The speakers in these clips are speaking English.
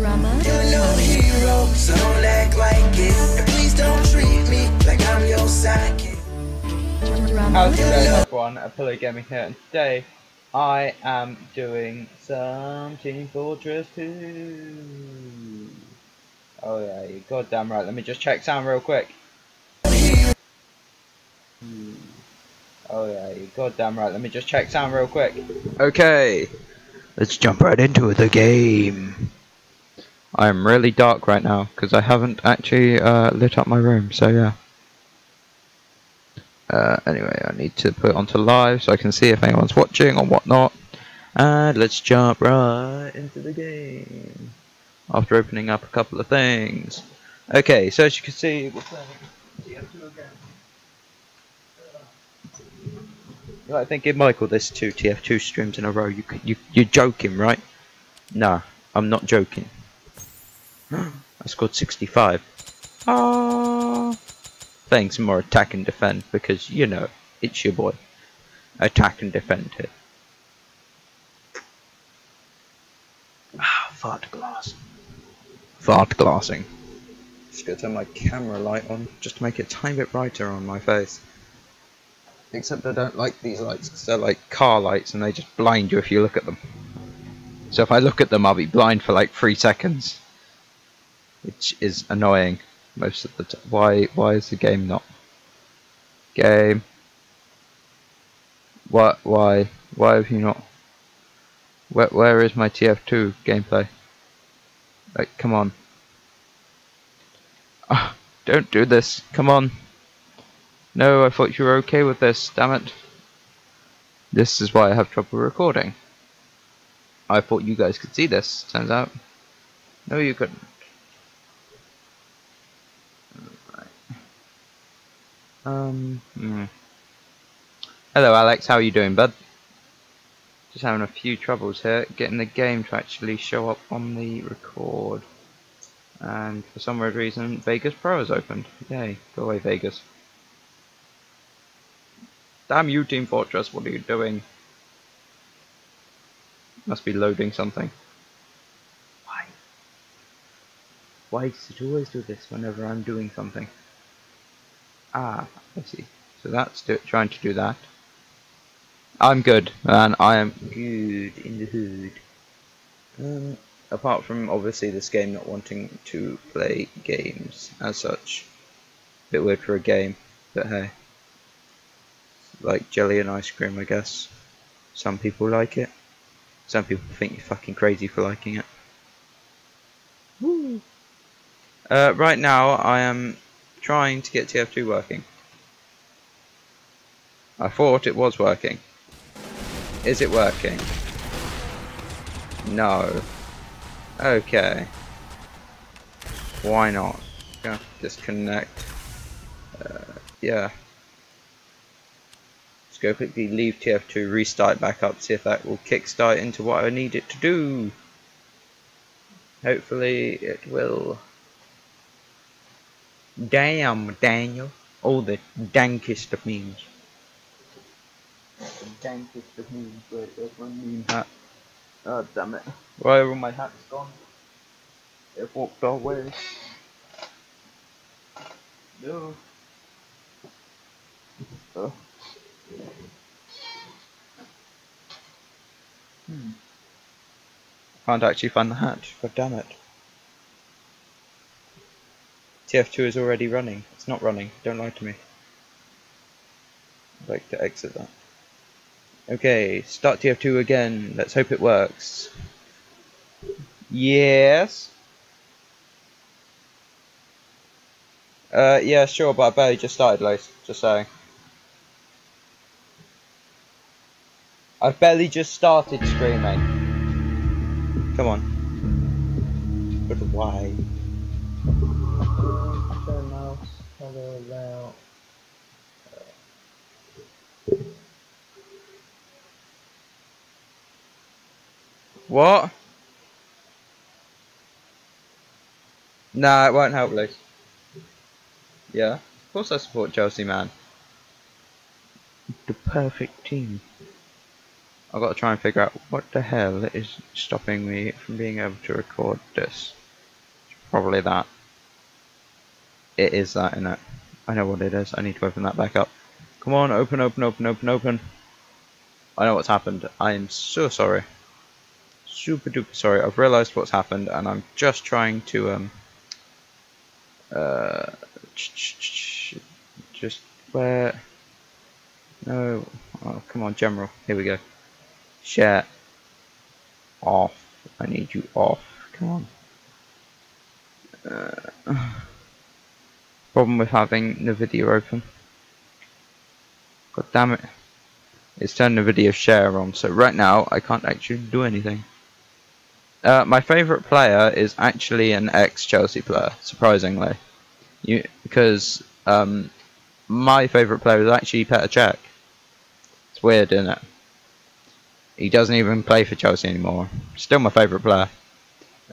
Drama. You're no hero, so don't act like it. And please don't treat me like I'm your sidekick. How's it going everyone? A Pillow Gaming here and today I am doing some Team Fortress 2. Oh yeah, you're goddamn right. Let me just check sound real quick. Oh yeah, you're goddamn right. Let me just check sound real quick. Okay, let's jump right into the game. I am really dark right now because I haven't actually uh, lit up my room, so yeah. Uh, anyway, I need to put onto live so I can see if anyone's watching or whatnot. And let's jump right into the game. After opening up a couple of things. Okay, so as you can see, we're playing TF2 again. You like thinking, Michael, there's two TF2 streams in a row. You, you, you're joking, right? No, I'm not joking. I scored 65. Ah playing some more attack and defend because you know it's your boy. Attack and defend here. Ah, fart glass. Fart glassing. Just gonna turn my camera light on just to make it a tiny bit brighter on my face. Except I don't like these lights because they're like car lights and they just blind you if you look at them. So if I look at them, I'll be blind for like three seconds, which is annoying most of the time. Why, why is the game not? Game. What, why, why have you not? Where, where is my TF2 gameplay? Like, come on. Ah, don't do this, come on. No, I thought you were okay with this, damn it. This is why I have trouble recording. I thought you guys could see this, turns out. No, you couldn't. Um. hmm. Hello, Alex. How are you doing, bud? Just having a few troubles here getting the game to actually show up on the record. And for some weird reason, Vegas Pro has opened. Yay! Go away, Vegas. Damn you, Team Fortress! What are you doing? Must be loading something. Why? Why does it always do this whenever I'm doing something? Ah, I see. So that's do, trying to do that. I'm good, and I am good in the hood. Um, apart from obviously this game not wanting to play games as such. Bit weird for a game, but hey. Like jelly and ice cream, I guess. Some people like it. Some people think you're fucking crazy for liking it. Woo. Uh, right now, I am trying to get TF2 working. I thought it was working. Is it working? No. Okay. Why not? Gonna disconnect. Uh, yeah. Let's go quickly leave TF2, restart back up, see if that will kickstart into what I need it to do. Hopefully it will. Damn, Daniel. Oh, the dankest of memes. The dankest of memes. Wait, there's my meme hat. Oh, damn it. Why are all my hats gone? They've walked away. No. Oh. Hmm. Can't actually find the hat. God damn it. TF2 is already running. It's not running. Don't lie to me. I'd like to exit that. Okay, start TF2 again. Let's hope it works. Yes. Uh, yeah, sure, but I barely just started, Lace. Just saying. I've barely just started screaming. Come on. But why? Mouse color about What? Nah, it won't help, Luke. Yeah, of course I support Chelsea, man. The perfect team. I've got to try and figure out what the hell is stopping me from being able to record this. It's probably that. It is that, it? I know what it is. I need to open that back up. Come on, open, open, open, open, open. I know what's happened. I am so sorry. Super duper sorry. I've realised what's happened and I'm just trying to um uh just where no oh come on general here we go share off I need you off come on uh, problem with having the video open god damn it it's turned the video share on so right now I can't actually do anything uh, my favourite player is actually an ex-Chelsea player, surprisingly. You, because um, my favourite player is actually Petr Cech. It's weird, isn't it? He doesn't even play for Chelsea anymore. Still my favourite player.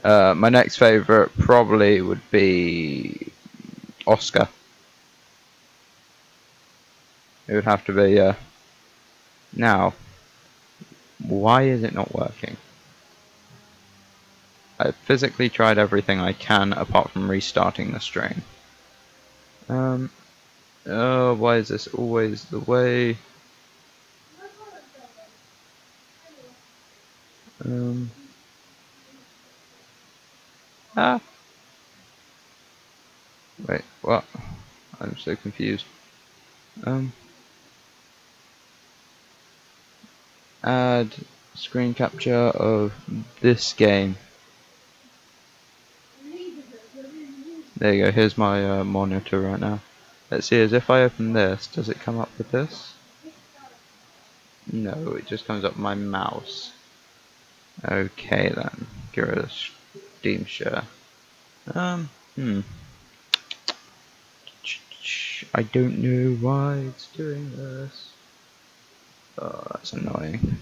Uh, my next favourite probably would be Oscar. It would have to be. Uh, now, why is it not working? I physically tried everything I can apart from restarting the stream. Um, oh, why is this always the way? Um, ah. Wait, what? I'm so confused. Um, add screen capture of this game. There you go, here's my uh, monitor right now. Let's see, as if I open this, does it come up with this? No, it just comes up my mouse. Okay then, give it a Steam share. Um, hmm. I don't know why it's doing this. Oh, that's annoying.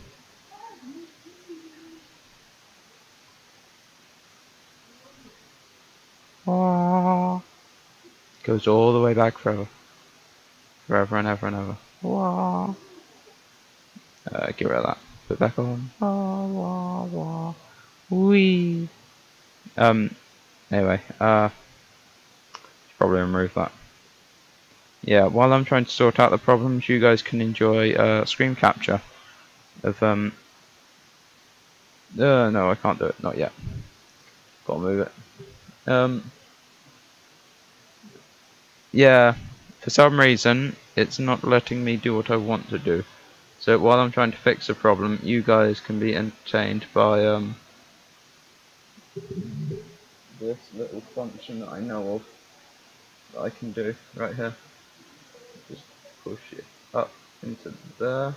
Aww. Goes all the way back forever. Forever and ever and ever. Aww. Uh, get rid of that. Put it back on. Wah, wah, wah. Wee. Um, anyway, uh, probably remove that. Yeah, while I'm trying to sort out the problems, you guys can enjoy uh, screen capture of um. Uh, no, I can't do it. Not yet. Gotta move it. Um. Yeah, for some reason, it's not letting me do what I want to do. So while I'm trying to fix the problem, you guys can be entertained by um, this little function that I know of that I can do right here. Push it up into there,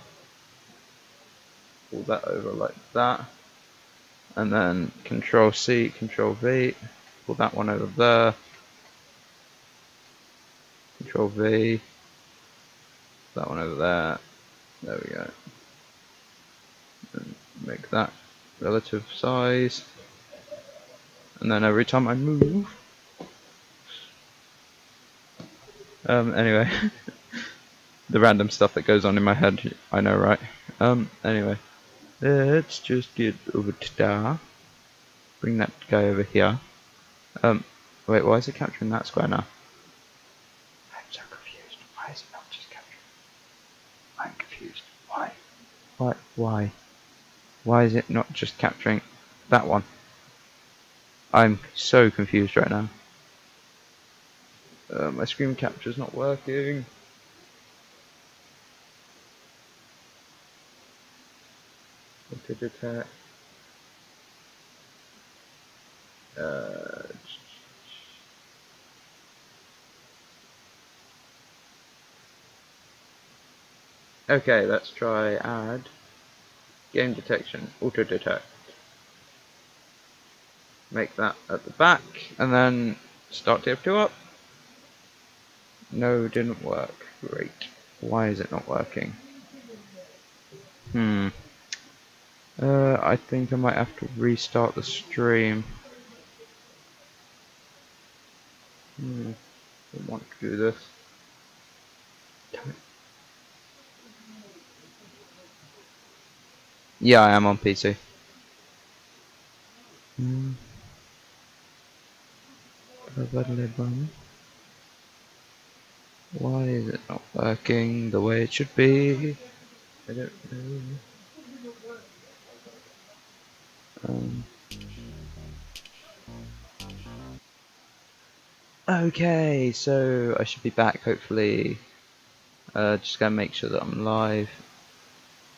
pull that over like that, and then Control C, Control V, pull that one over there. Control V. That one over there. There we go. And make that relative size. And then every time I move. Um, anyway. the random stuff that goes on in my head, I know, right? Um, anyway. Let's just get over to there. Bring that guy over here. Um, wait, why is it capturing that square now? I'm so confused. Why? is it not just capturing? I'm confused. Why? Why Why? Why is it not just capturing that one? I'm so confused right now. Uh, my screen capture is not working. To detect. Uh, Okay, let's try add game detection, auto detect. Make that at the back and then start TF2 up. No, didn't work. Great. Why is it not working? Hmm. Uh, I think I might have to restart the stream. Hmm. Don't want to do this. Damn it. Yeah, I am on PC. Mm. bum. Why is it not working the way it should be? I don't know. Um. Okay, so I should be back hopefully. Uh, just gonna make sure that I'm live.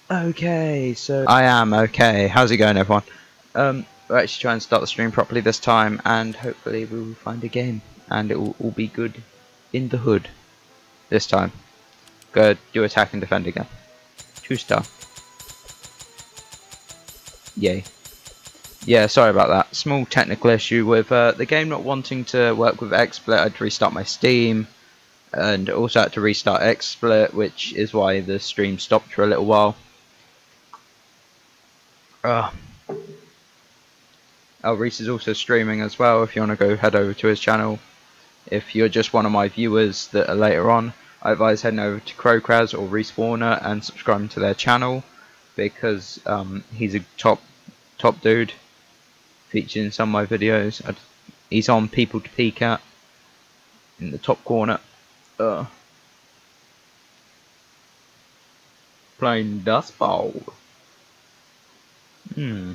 Okay, so I am okay. How's it going, everyone? Um, we're actually trying to start the stream properly this time, and hopefully we will find a game, and it will all be good in the hood this time. Go do attack and defend again. Two star. Yay. Yeah, sorry about that. Small technical issue with uh, the game not wanting to work with XSplit. I had to restart my Steam, and also had to restart XSplit, which is why the stream stopped for a little while. Uh. Oh, Reese is also streaming as well. If you want to go head over to his channel. If you're just one of my viewers that are later on, I advise heading over to Crowcraz or Reese Warner and subscribing to their channel because um, he's a top top dude featured in some of my videos. I'd, he's on People to Peek at in the top corner. Uh, playing Dust Bowl. Hmm.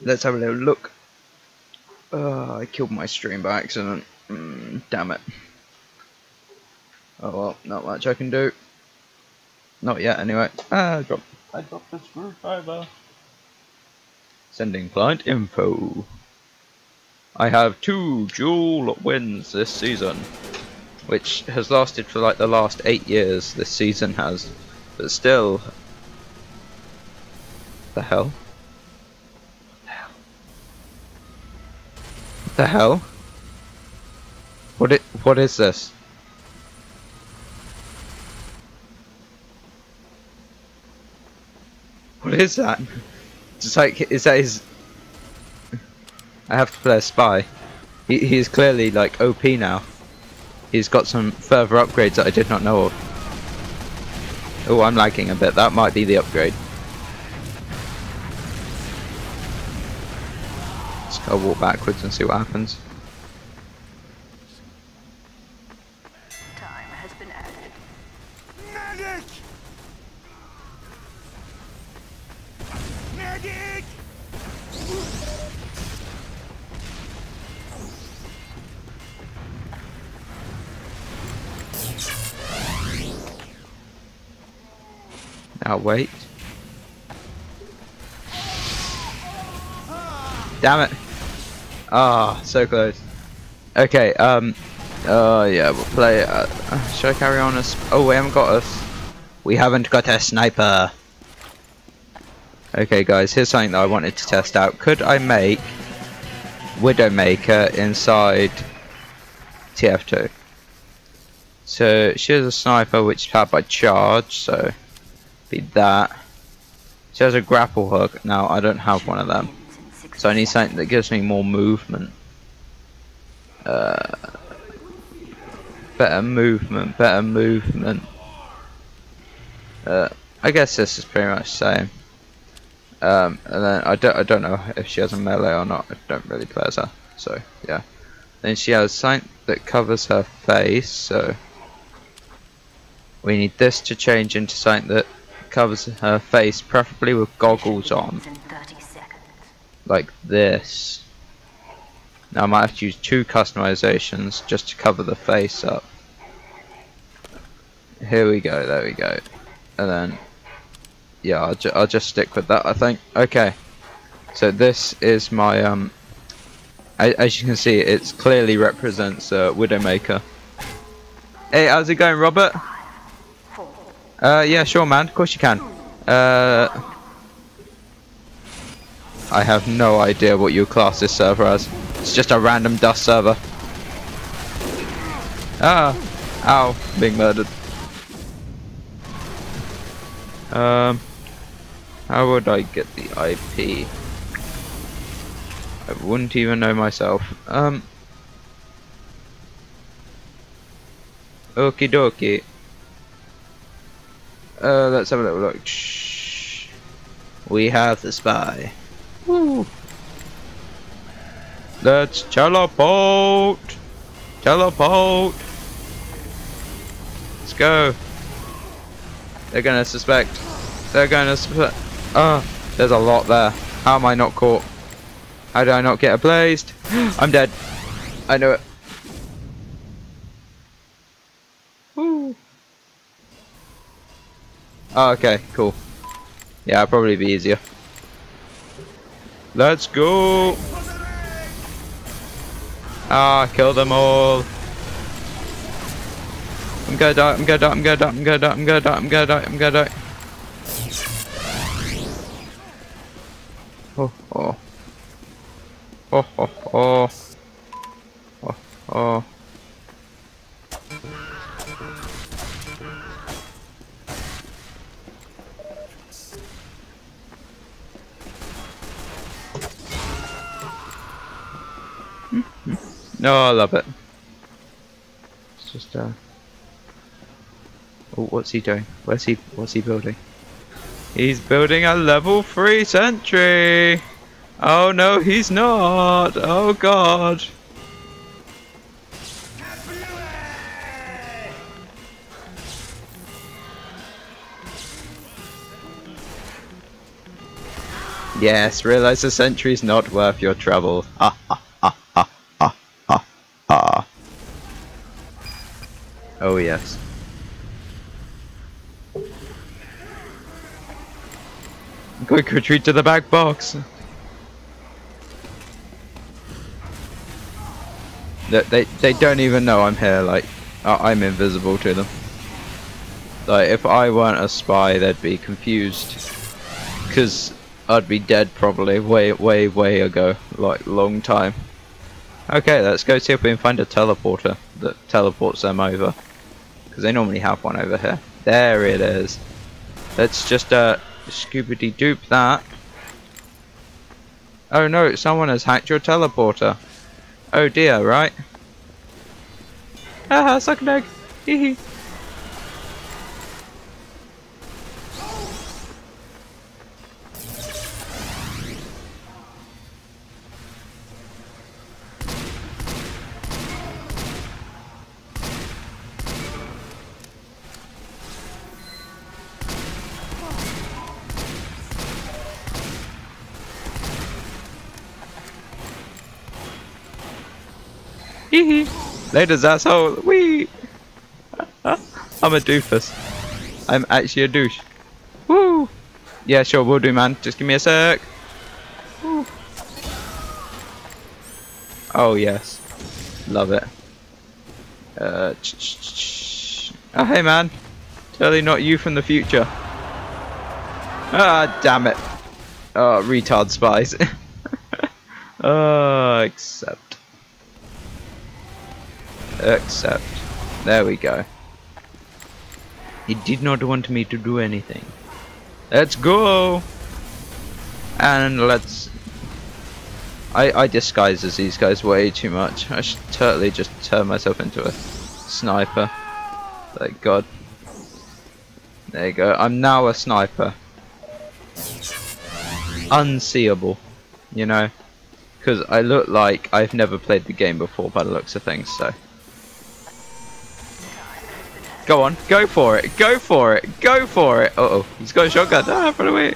Let's have a little look. Uh, I killed my stream by accident. Mm, damn it. Oh well, not much I can do. Not yet, anyway. Ah, I dropped. I dropped the screwdriver. Sending client info. I have two dual wins this season, which has lasted for like the last eight years. This season has, but still. The hell? The hell? What it? What is this? What is that? Just like, is that his... I have to play a spy. He, he is clearly like OP now. He's got some further upgrades that I did not know of. Oh, I'm lagging a bit. That might be the upgrade. Let's go walk backwards and see what happens. Now wait. Damn it! Ah, so close. Okay, um, uh, yeah, we'll play. Uh, should I carry on as? Oh, we haven't got us. We haven't got a sniper. Okay, guys, here's something that I wanted to test out. Could I make Widowmaker inside TF2? So she has a sniper which is powered by charge, so be that. She has a grapple hook. Now I don't have one of them, so I need something that gives me more movement. Uh, better movement, better movement. Uh, I guess this is pretty much the same. Um, and then I don't I don't know if she has a melee or not. I don't really play as her, so yeah. Then she has something that covers her face, so we need this to change into something that covers her face, preferably with goggles on, In 30 seconds. like this. Now I might have to use two customizations just to cover the face up. Here we go, there we go. And then, yeah, I'll, ju I'll just stick with that, I think. Okay, so this is my, um, as you can see, it clearly represents uh, Widowmaker. Hey, how's it going, Robert? Uh, yeah, sure, man. Of course you can. Uh, I have no idea what you class this server as. It's just a random dust server. Ah, ow, being murdered. Um, how would I get the IP? I wouldn't even know myself. Um, okie dokie. Uh, let's have a little look. Shh. We have the spy. Woo. Let's teleport. Teleport. Let's go. They're gonna suspect. They're gonna suspect. Ah, there's a lot there. How am I not caught? How did I not get ablazed? I'm dead. I know it. Oh, okay, cool. Yeah, it'll probably be easier. Let's go! Ah, kill them all! I'm gonna die, I'm gonna die, I'm gonna die, I'm gonna die, I'm gonna die, I'm gonna die, I'm gonna die. Oh, oh. Oh, oh, oh. Oh, oh. No, I love it. It's just uh. Oh, what's he doing? Where's he? What's he building? He's building a level three sentry. Oh no, he's not. Oh god. Yes, realize the sentry's not worth your trouble. Ha ha ha ha ha ha. Oh yes. Quick retreat to the back box. They, they, they don't even know I'm here, like, I'm invisible to them. Like, if I weren't a spy, they'd be confused. Because I'd be dead probably way, way, way ago. Like, long time. Okay, let's go see if we can find a teleporter that teleports them over. Because they normally have one over here. There it is. Let's just, uh, Scooby doop that. Oh no, someone has hacked your teleporter. Oh dear, right? Haha, suck egg. Hee hee. Hee hee. Later's asshole. Wee. I'm a doofus. I'm actually a douche. Woo. Yeah, sure, we'll do, man. Just give me a sec. Woo. Oh yes, love it. Uh, ch -ch -ch oh hey man, totally not you from the future. Ah, damn it. Oh, retard spies. oh, accept. Accept. There we go. He did not want me to do anything. Let's go! And let's... I, I disguise as these guys way too much. I should totally just turn myself into a sniper. Thank god. There you go. I'm now a sniper. Unseeable. You know? Because I look like I've never played the game before by the looks of things, so... Go on, go for it, go for it, go for it. Uh oh, he's got a shotgun. Ah, run away.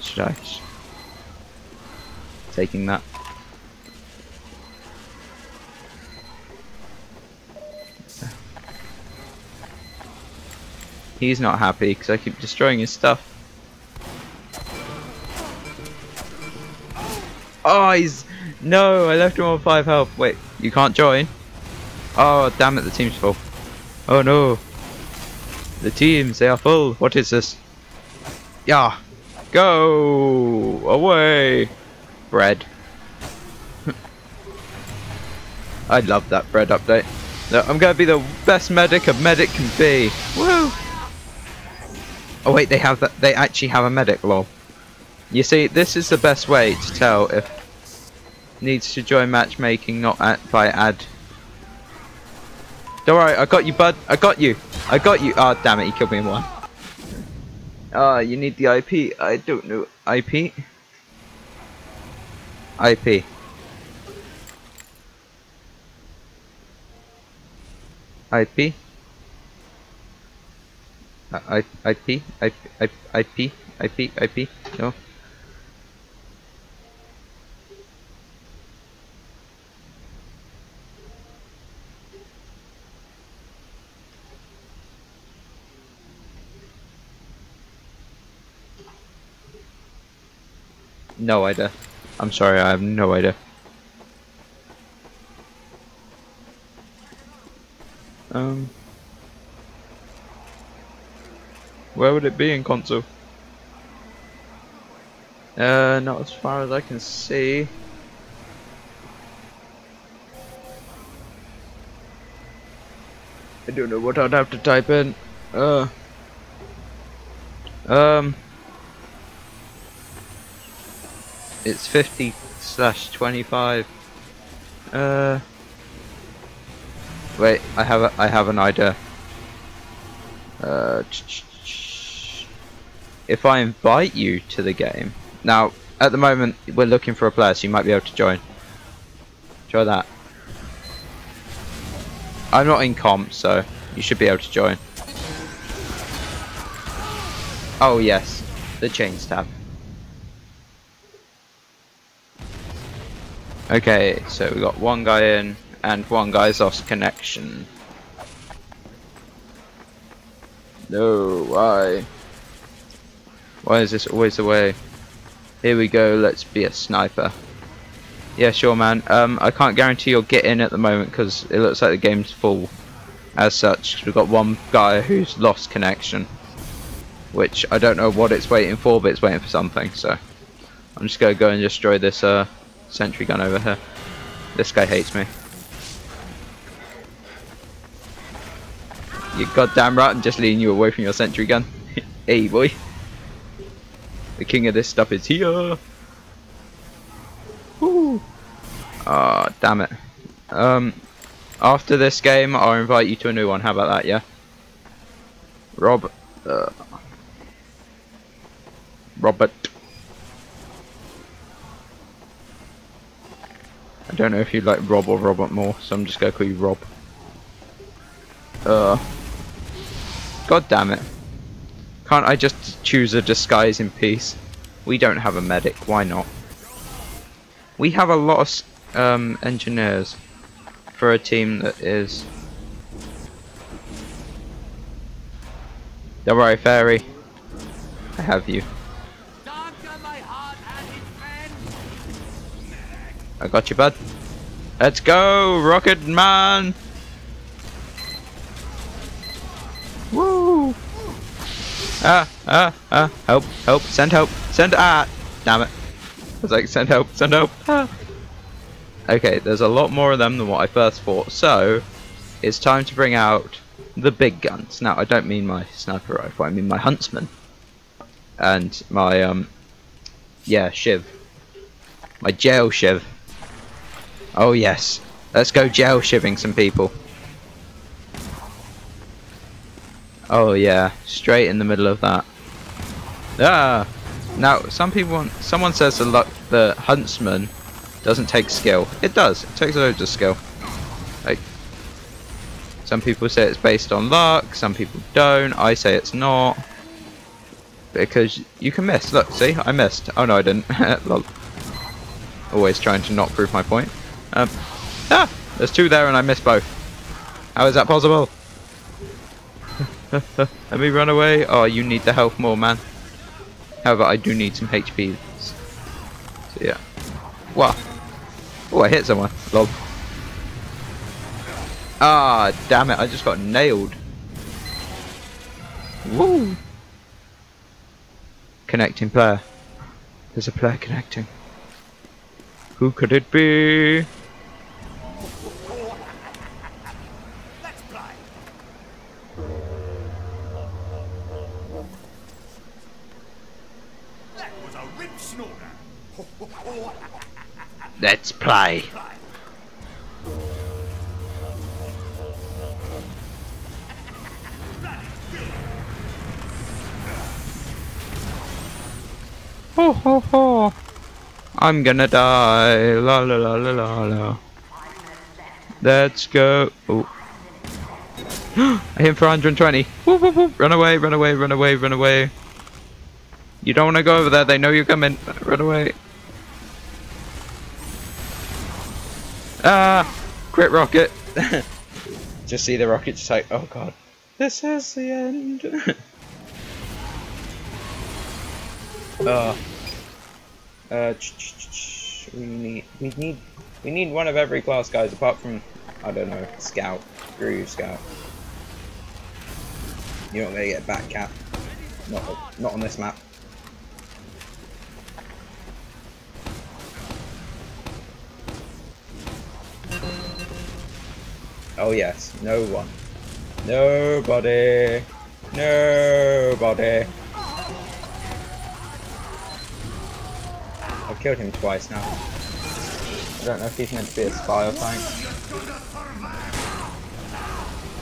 Should I? Taking that. He's not happy because I keep destroying his stuff. Oh, he's no! I left him on five health. Wait, you can't join. Oh, damn it! The team's full. Oh no! The teams, they are full. What is this? Yeah, go away. Bread. I love that bread update. Look, I'm gonna be the best medic a medic can be. Woo! Oh wait, they have that. They actually have a medic. Lol. You see, this is the best way to tell if needs to join matchmaking, not at, by ad. Don't worry, I got you, bud. I got you. I got you. Oh, damn it, you killed me in one. Ah, you need the IP. I don't know. IP. IP. IP. Uh, I, IP, IP, IP, IP, IP, no. No idea. I'm sorry, I have no idea. Um, where would it be in console? Uh, not as far as I can see. I don't know what I'd have to type in. Uh, um, it's 50 slash 25. Uh, wait, I have a, I have an idea. Uh, if I invite you to the game, now at the moment we're looking for a player, so you might be able to join. Try that. I'm not in comp, so you should be able to join. Oh yes, the chains tab. Okay, so we got one guy in and one guy's lost connection. No, why? Why is this always the way? Here we go, let's be a sniper. Yeah, sure man. Um, I can't guarantee you'll get in at the moment because it looks like the game's full. As such, we've got one guy who's lost connection. Which, I don't know what it's waiting for, but it's waiting for something, so... I'm just gonna go and destroy this, uh, sentry gun over here. This guy hates me. You goddamn right, I'm just leading you away from your sentry gun. hey boy. The king of this stuff is here. Woo. Ah, oh, damn it. Um, after this game, I'll invite you to a new one. How about that, yeah? Rob. Uh, Robert. I don't know if you like Rob or Robert more, so I'm just gonna call you Rob. Uh. God damn it. Can't I just choose a disguise in peace? We don't have a medic, why not? We have a lot of um, engineers for a team that is... Don't worry, Fairy. I have you. I got you, bud. Let's go, Rocket Man! Woo! Ah, ah, ah, help, help, send help, send, ah, damn it. I was like, send help, send help, ah. Okay, there's a lot more of them than what I first thought, so it's time to bring out the big guns. Now, I don't mean my sniper rifle, I mean my huntsman. And my, um, yeah, shiv. My jail shiv. Oh yes, let's go jail shiving some people. Oh yeah, straight in the middle of that. Ah! Now, some people someone says the, the huntsman doesn't take skill. It does. It takes loads of skill. Like, some people say it's based on luck. Some people don't. I say it's not because you can miss. Look, see, I missed. Oh no, I didn't. Always trying to not prove my point. Um, ah, there's two there and I missed both. How is that possible? Let me run away. Oh, you need the health more, man. However, I do need some HP. So yeah. Wow. Oh, I hit someone. Lol. Ah, damn it! I just got nailed. Woo! Connecting player. There's a player connecting. Who could it be? Let's play. Ho ho ho. I'm gonna die. La la la la la. Let's go. Oh. I hit for 120. Woo, woo, woo. Run away, run away, run away, run away. You don't want to go over there. They know you're coming. Run away. Ah! Crit rocket. just see the rocket just like, oh god. This is the end. oh. Uh, ch ch ch we need, we need, we need one of every class, guys, apart from, I don't know, Scout. Screw you, Scout. You're not gonna get back cap. Not, not on this map. Oh yes, no one. Nobody. Nobody. I've killed him twice now. I don't know if he's meant to be a spy or something.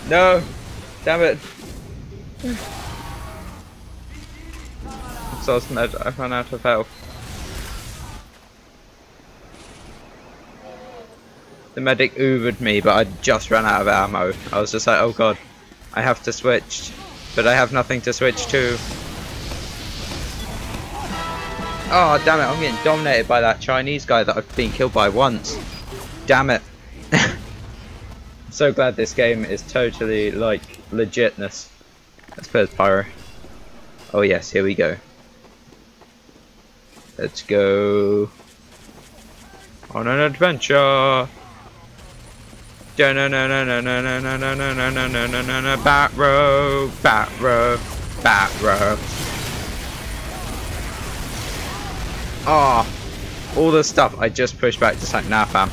No! Damn it! I'm so mad, I ran out of health. The medic Ubered me, but I just ran out of ammo. I was just like, oh god, I have to switch, but I have nothing to switch to. Oh, damn it, I'm getting dominated by that Chinese guy that I've been killed by once. Damn it. so glad this game is totally, like, legitness. Let's play as Pyro. Oh yes, here we go. Let's go on an adventure. Bat row, bat row, bat row. Ah, all the stuff I just pushed back to like, nah fam.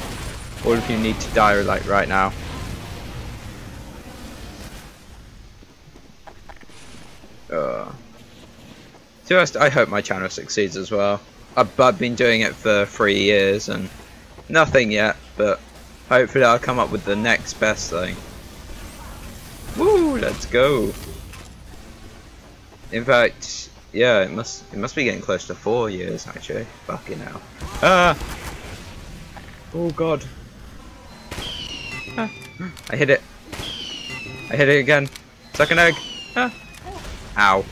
All of you need to die like right now. Uh, just, I hope my channel succeeds as well. I've been doing it for three years and nothing yet, but hopefully I'll come up with the next best thing. Woo, let's go. In fact, yeah, it must it must be getting close to four years actually. Fucking hell. Ah! Oh god. Ah. I hit it. I hit it again. Suck an egg. Ah. Ow.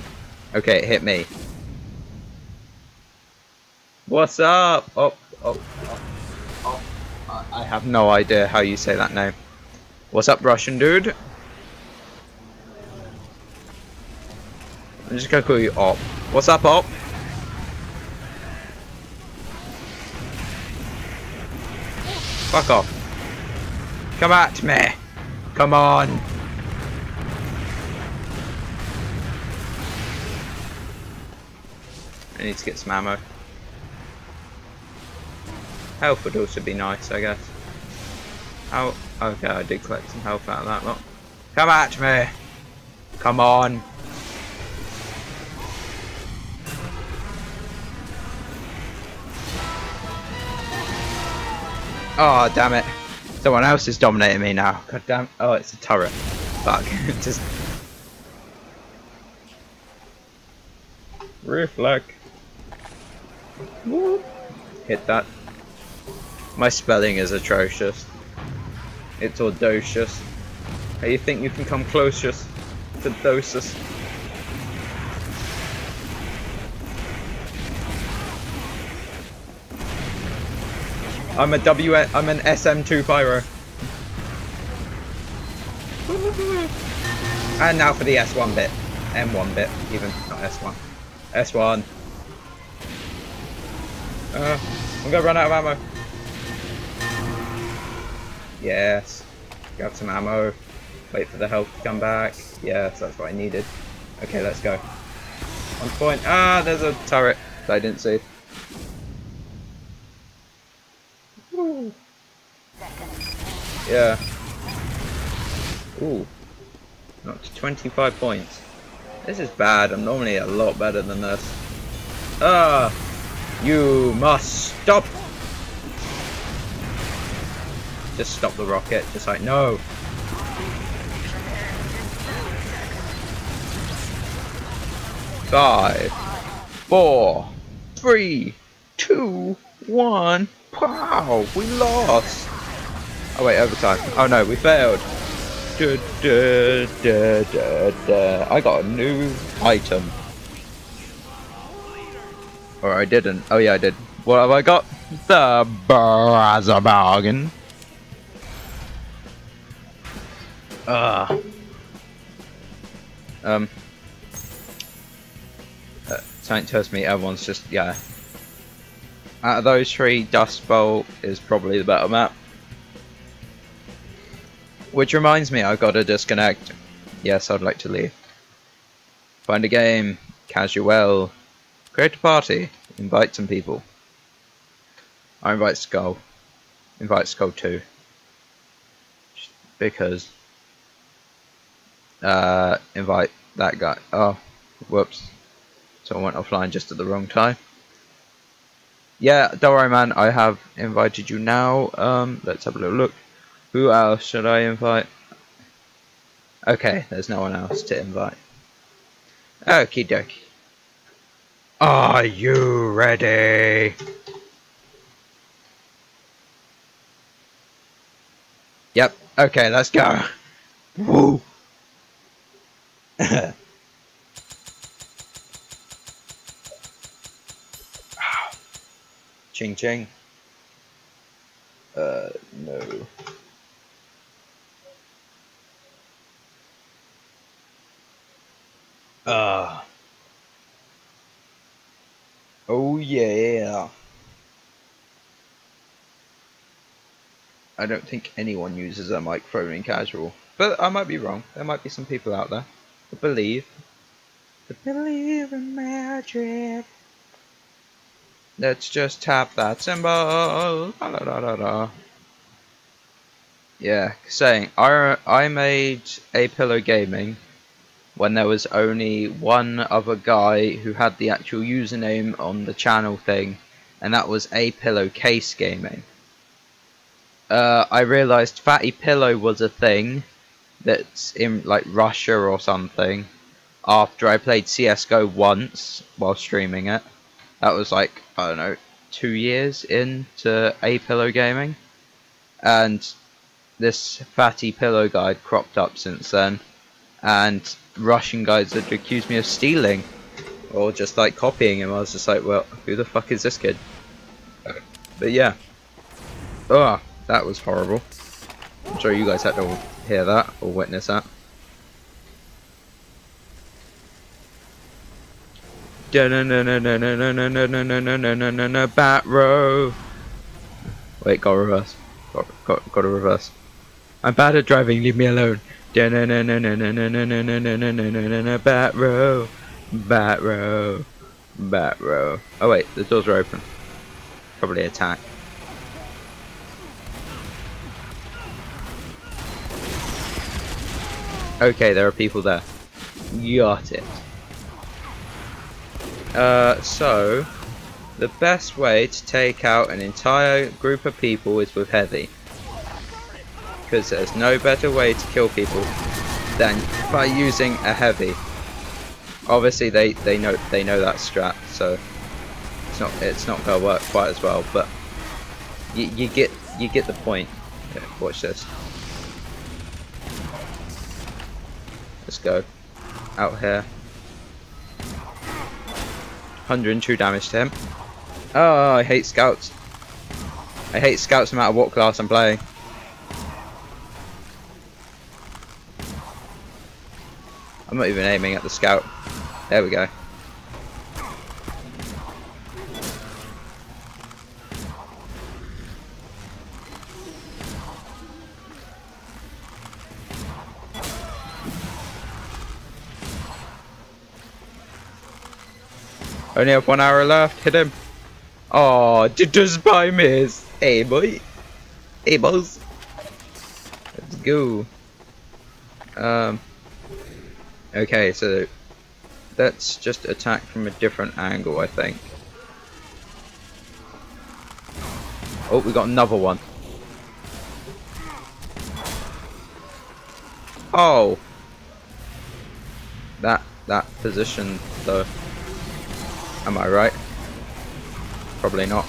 Okay, it hit me. What's up? Oh, oh, oh. I have no idea how you say that name. What's up, Russian dude? I'm just gonna call you Op. What's up, Op? Fuck off. Come at me. Come on. I need to get some ammo. Health would also be nice, I guess. Oh, okay, I did collect some health out of that lot. Come at me! Come on! Oh, damn it. Someone else is dominating me now. God damn. Oh, it's a turret. Fuck. Just. Reflect. Whoop. Hit that. My spelling is atrocious. It's audacious. How you think you can come closest to dosis? I'm a W. I'm an SM2 pyro. And now for the S1 bit, M1 bit, even not S1. S1. Uh, I'm gonna run out of ammo. Yes. Grab some ammo. Wait for the health to come back. Yes, that's what I needed. Okay, let's go. On point. Ah, there's a turret that I didn't see. Yeah. Ooh. Not to 25 points. This is bad. I'm normally a lot better than this. Ah! You must stop! Just stop the rocket. Just like, no! Five, four, Three, two, one. Pow! We lost. Oh wait, overtime. Oh no, we failed. I got a new item. Or I didn't. Oh yeah, I did. What have I got? The Brazza Ah. Um. Uh, something tells me everyone's just yeah. Out of those three, Dust Bowl is probably the better map. Which reminds me, I've got to disconnect. Yes, I'd like to leave. Find a game, casual, create a party, invite some people. I invite Skull. Invite Skull too. Because. Uh, invite that guy. Oh, whoops. So I went offline just at the wrong time. Yeah, don't worry man, I have invited you now. Um, let's have a little look. Who else should I invite? Okay, there's no one else to invite. Okie dokie. Are you ready? Yep, okay, let's go. Woo! ching ching. Uh, no. Uh. Oh yeah. I don't think anyone uses a microphone in casual. But I might be wrong. There might be some people out there that believe. That believe in magic. Let's just tap that symbol. La, la, la, la, Yeah, saying I I made a pillow gaming when there was only one other guy who had the actual username on the channel thing, and that was a pillow case gaming. Uh, I realised Fatty Pillow was a thing that's in like Russia or something after I played CSGO once while streaming it. That was like, I don't know, two years into A Pillow Gaming. And this fatty pillow guide cropped up since then. And Russian guys had accused me of stealing. Or just like copying him. I was just like, well, who the fuck is this kid? But yeah. Oh, that was horrible. I'm sure you guys had to hear that or witness that. Bat row. Wait, got reverse. Got, got, got a reverse. I'm bad at driving, leave me alone. Bat row. Bat row. Bat row. Oh wait, the doors are open. Probably attack. Okay, there are people there. Got it. Uh, so, the best way to take out an entire group of people is with heavy. Because there's no better way to kill people than by using a heavy. Obviously they, they know they know that strat, so it's not it's not gonna work quite as well, but you, you get you get the point. Watch this. Let's go. Out here. 102 damage to him. Oh, I hate scouts. I hate scouts no matter what class I'm playing. I'm not even aiming at the scout. There we go. Only have one hour left. Hit him. Oh, did just by miss. Hey, boy. Hey, boys. Let's go. Um. Okay, so let's just attack from a different angle, I think. Oh, we got another one. Oh. That that position though. Am I right? Probably not.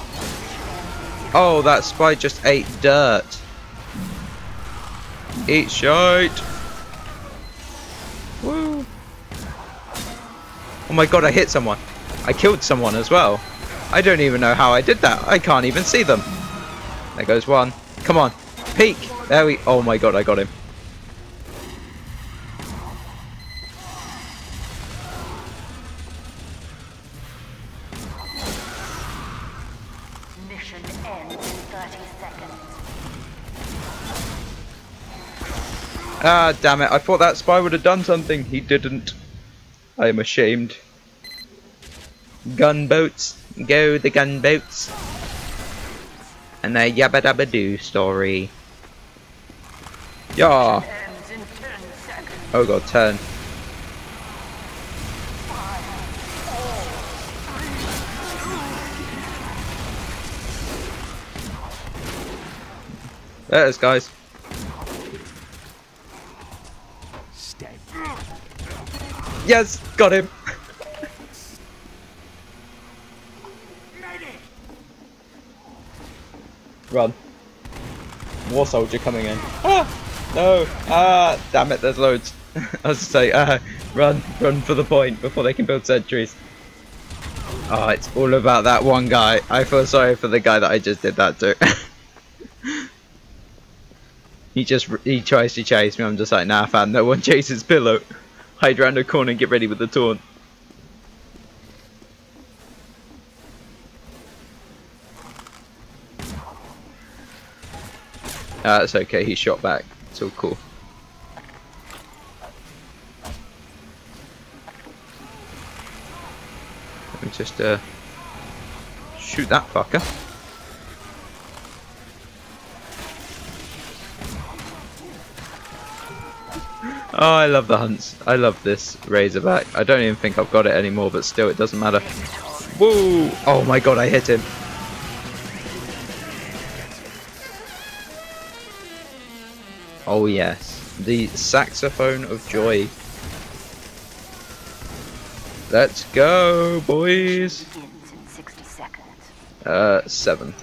Oh, that spy just ate dirt. Eat shite. Woo. Oh my god, I hit someone. I killed someone as well. I don't even know how I did that. I can't even see them. There goes one. Come on. Peek. There we... Oh my god, I got him. Mission ends in 30 seconds. Ah, damn it. I thought that spy would have done something. He didn't. I am ashamed. Gunboats. Go the gunboats. And a yabba dabba doo story. Yeah. Ends in 10 seconds. Oh god, turn. There it is, guys. Stab. Yes, got him. Run. War soldier coming in. Ah! No! Ah! Damn it, there's loads. I was to say, ah, run, run for the point before they can build sentries. Oh, it's all about that one guy. I feel sorry for the guy that I just did that to. he just, he tries to chase me. I'm just like, nah, fam, no one chases Pillow. Hide around the corner and get ready with the taunt. Uh, it's okay, he shot back. It's all cool. Let me just uh, shoot that fucker. Oh, I love the hunts. I love this Razorback. I don't even think I've got it anymore, but still, it doesn't matter. Woo! Oh my god, I hit him. Oh yes, the saxophone of joy. Let's go, boys. Begins in 60 seconds. Uh, seven.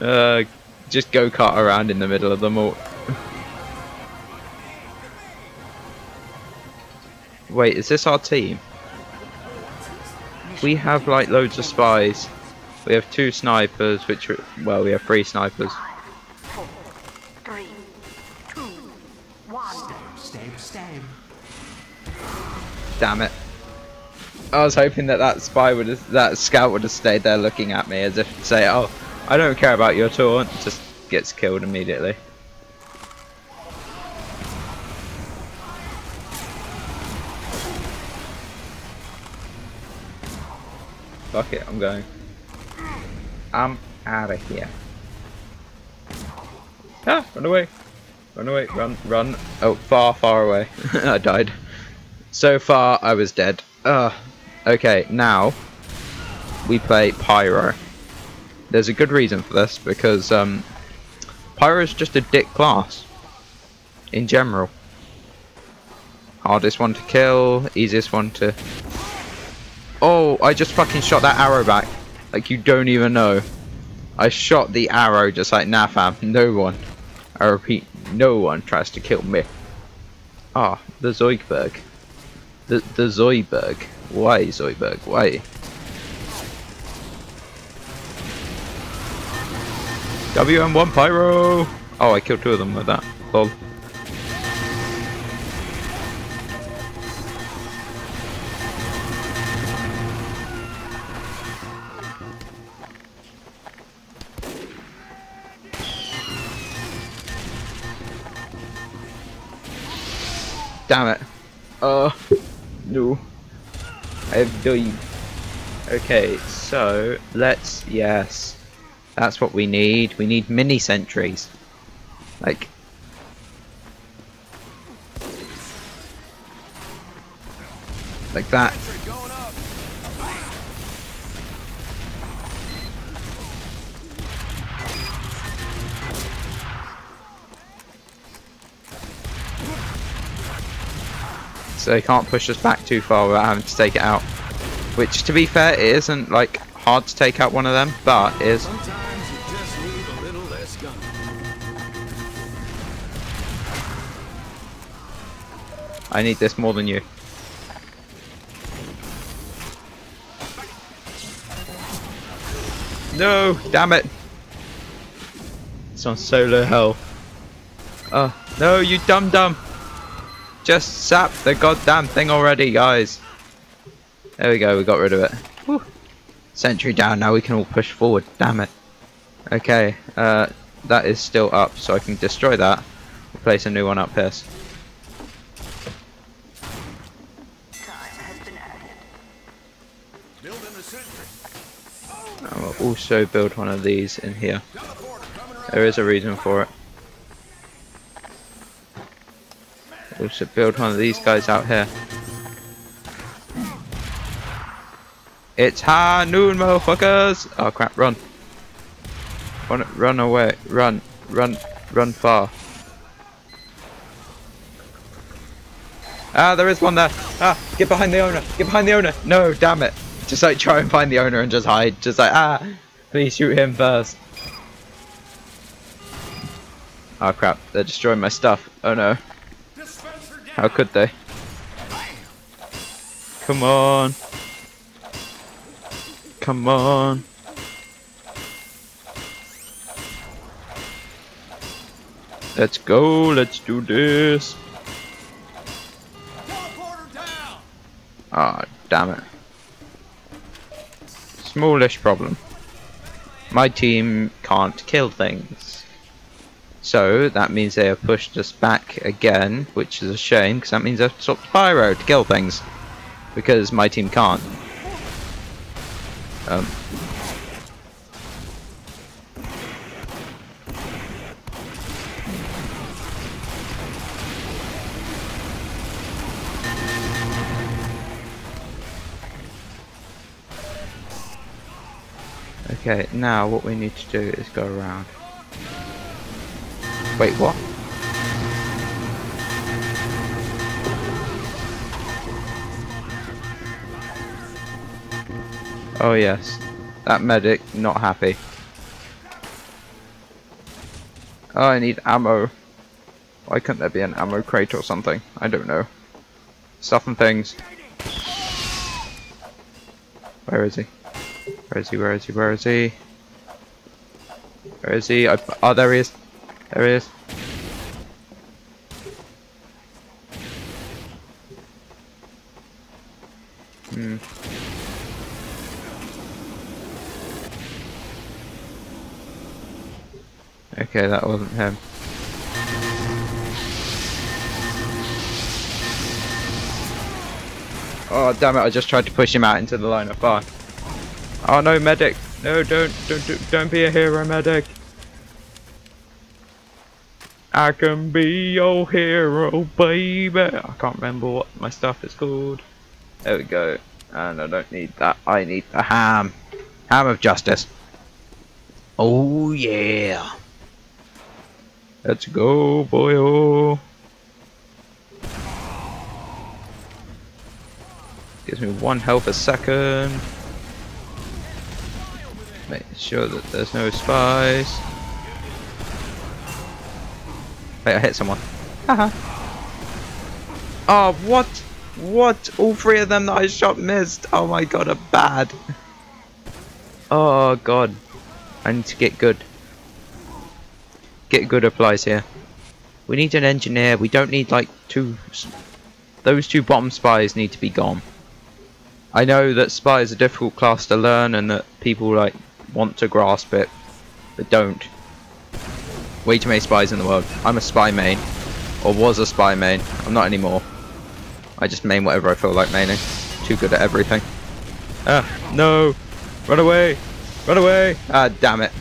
Uh, just go kart around in the middle of them all. Wait, is this our team? We have like loads of spies. We have two snipers, which are, well, we have three snipers. Damn it. I was hoping that that spy would have, that scout would have stayed there looking at me as if to say, oh, I don't care about your taunt, just gets killed immediately. Fuck it, I'm going. I'm out of here. Ah, run away. Run away, run, run. Oh, far, far away. I died. So far, I was dead. Ugh. Okay, now we play Pyro. There's a good reason for this because um, Pyro is just a dick class in general. Hardest one to kill, easiest one to. Oh, I just fucking shot that arrow back. Like you don't even know. I shot the arrow just like nah fam, no one. I repeat, no one tries to kill me. Ah, the Zoidberg. The the Zoidberg. Why Zoidberg? Why? WM1 Pyro! Oh, I killed two of them with that. Lol. Damn it. Uh, no. I've done. Okay, so let's yes, that's what we need. We need mini sentries, like. Like that. So they can't push us back too far without having to take it out. Which, to be fair, it isn't like hard to take out one of them, but is less gun. I need this more than you. No, damn it! It's on solo hell. Oh, no, you dum dum! Just sap the goddamn thing already, guys. There we go, we got rid of it. Whew. Sentry down, now we can all push forward, damn it. Okay, uh, that is still up, so I can destroy that. Place a new one up here. I will also build one of these in here. There is a reason for it. Also build one of these guys out here. It's high noon, motherfuckers! Oh crap, run. Run, run away, run, run, run far. Ah, there is one there. Ah, get behind the owner, get behind the owner. No, damn it. Just like try and find the owner and just hide. Just like, ah, please shoot him first. Oh crap, they're destroying my stuff. Oh no. How could they? Come on. Come on. Let's go, let's do this. Ah, damn it. Smallish problem. My team can't kill things. So that means they have pushed us back again, which is a shame because that means I've stopped Pyro to kill things. Because my team can't. Um, Okay, now what we need to do is go around. Wait, what? Oh yes, that medic not happy. Oh, I need ammo. Why couldn't there be an ammo crate or something? I don't know. Stuff and things. Where is he? Where is he? Where is he? Where is he? Where is he? I, oh, there he is. There he is. Hmm. Okay, that wasn't him. Oh damn it! I just tried to push him out into the line of fire. Oh no, medic! No, don't, don't, don't, don't be a hero, medic. I can be your hero, baby. I can't remember what my stuff is called. There we go. And I don't need that. I need the ham. Ham of justice. Oh yeah. Let's go, boyo. Oh. Gives me one health a second. Make sure that there's no spies. Wait, I hit someone. Haha. oh, what? What? All three of them that I shot missed. Oh my god, are bad. Oh god. I need to get good. Get good applies here. We need an engineer. We don't need like two. Those two bottom spies need to be gone. I know that spy is a difficult class to learn and that people like want to grasp it, but don't. Way too many spies in the world. I'm a spy main, or was a spy main. I'm not anymore. I just main whatever I feel like maining. too good at everything. Ah, no! Run away! Run away! Ah, damn it.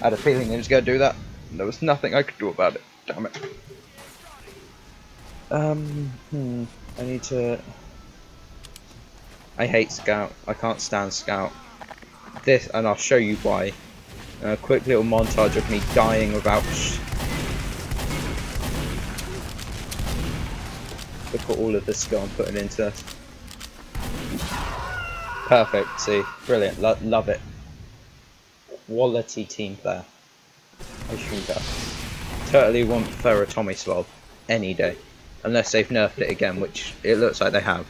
I had a feeling he was to do that. There was nothing I could do about it. Damn it. Um, hmm. I need to... I hate Scout. I can't stand Scout. This, and I'll show you why. A quick little montage of me dying without... Look at all of the skill I'm putting into this. Perfect, see. Brilliant. Lo love it. Quality team player. I shooter. Totally want Tommy Swab any day. Unless they've nerfed it again, which it looks like they have.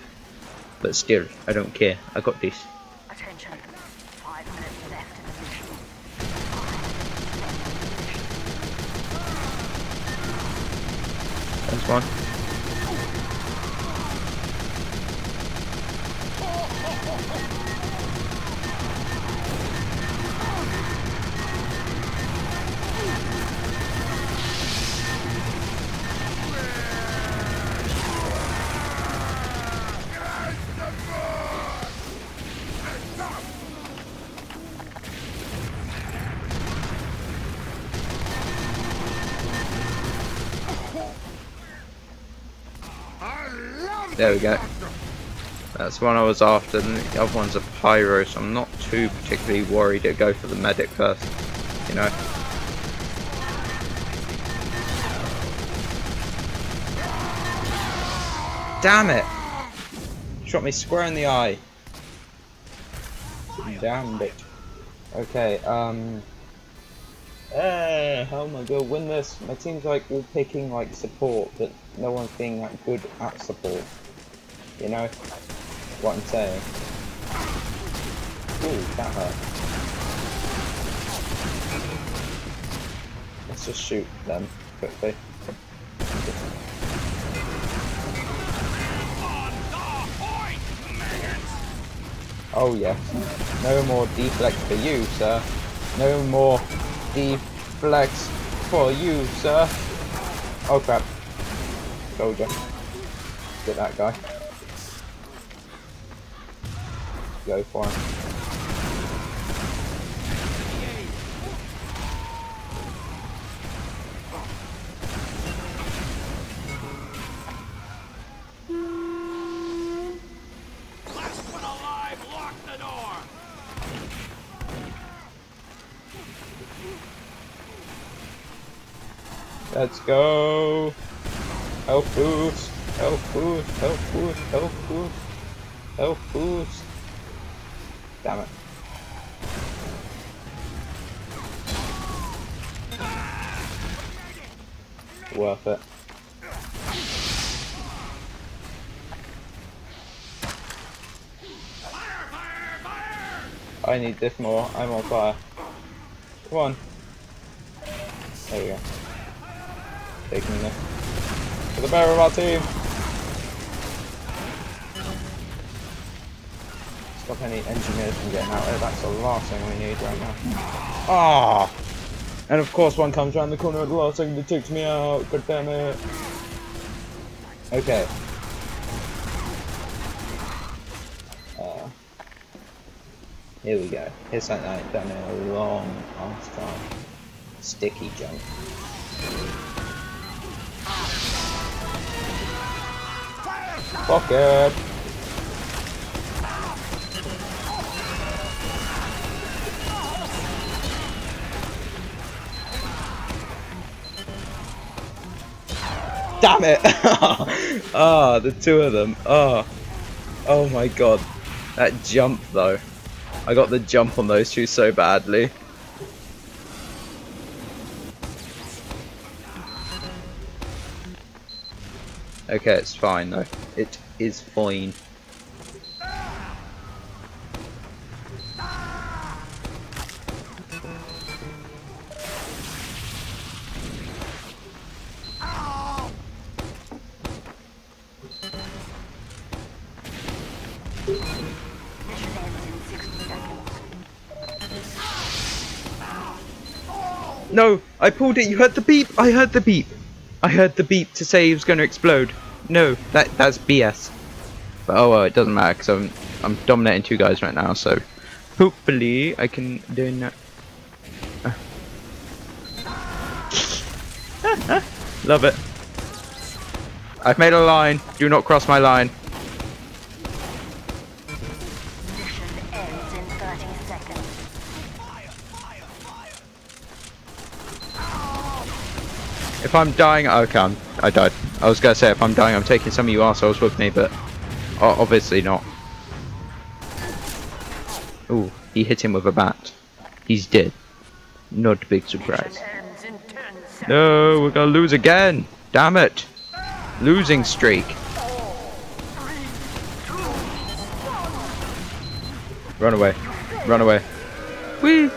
But still, I don't care. I got this. Attention. Five minutes left in the mission. That's one. There we go. That's one I was after, and the other one's a pyro, so I'm not too particularly worried to go for the medic first. You know. Damn it! Shot me square in the eye. Damn it. Okay, um... Eh, how am I gonna win this? My team's like all picking like support, but no one's being that good at support. You know what I'm saying? Ooh, that hurt. Let's just shoot them quickly. Oh yes. No more deflect for you, sir. No more deflects for you, sir. Oh crap. Soldier. Get that guy. Go for him. Let's go. Health boost. Health boost. Health boost. Health boost. Health boost. Damn it. Worth it. I need this more. I'm on fire. Come on. There we go. Taking this. For the better of our team. Stop any engineers from getting out there. That's the last thing we need right now. Ah! And of course one comes around the corner at the last second and takes me out. God damn it. Okay. Uh, here we go. Here's something I ain't done in a long ass time. Sticky jump. Fuck it! Damn it! Ah, the two of them. Oh, oh my god. That jump though. I got the jump on those two so badly. Okay, it's fine though. It is fine. No, I pulled it. You heard the beep. I heard the beep. I heard the beep to say it was going to explode. No, that that's BS. But oh well, it doesn't matter because I'm I'm dominating two guys right now. So hopefully I can do no. Love it. I've made a line. Do not cross my line. Mission ends in 30 seconds. If I'm dying, okay, I'm, I died. I was gonna say if I'm dying, I'm taking some of you assholes with me, but obviously not. Ooh, he hit him with a bat. He's dead. Not a big surprise. Mission ends in 10 seconds. No, we're gonna lose again. Damn it. Losing streak. Run away. Run away. Whee!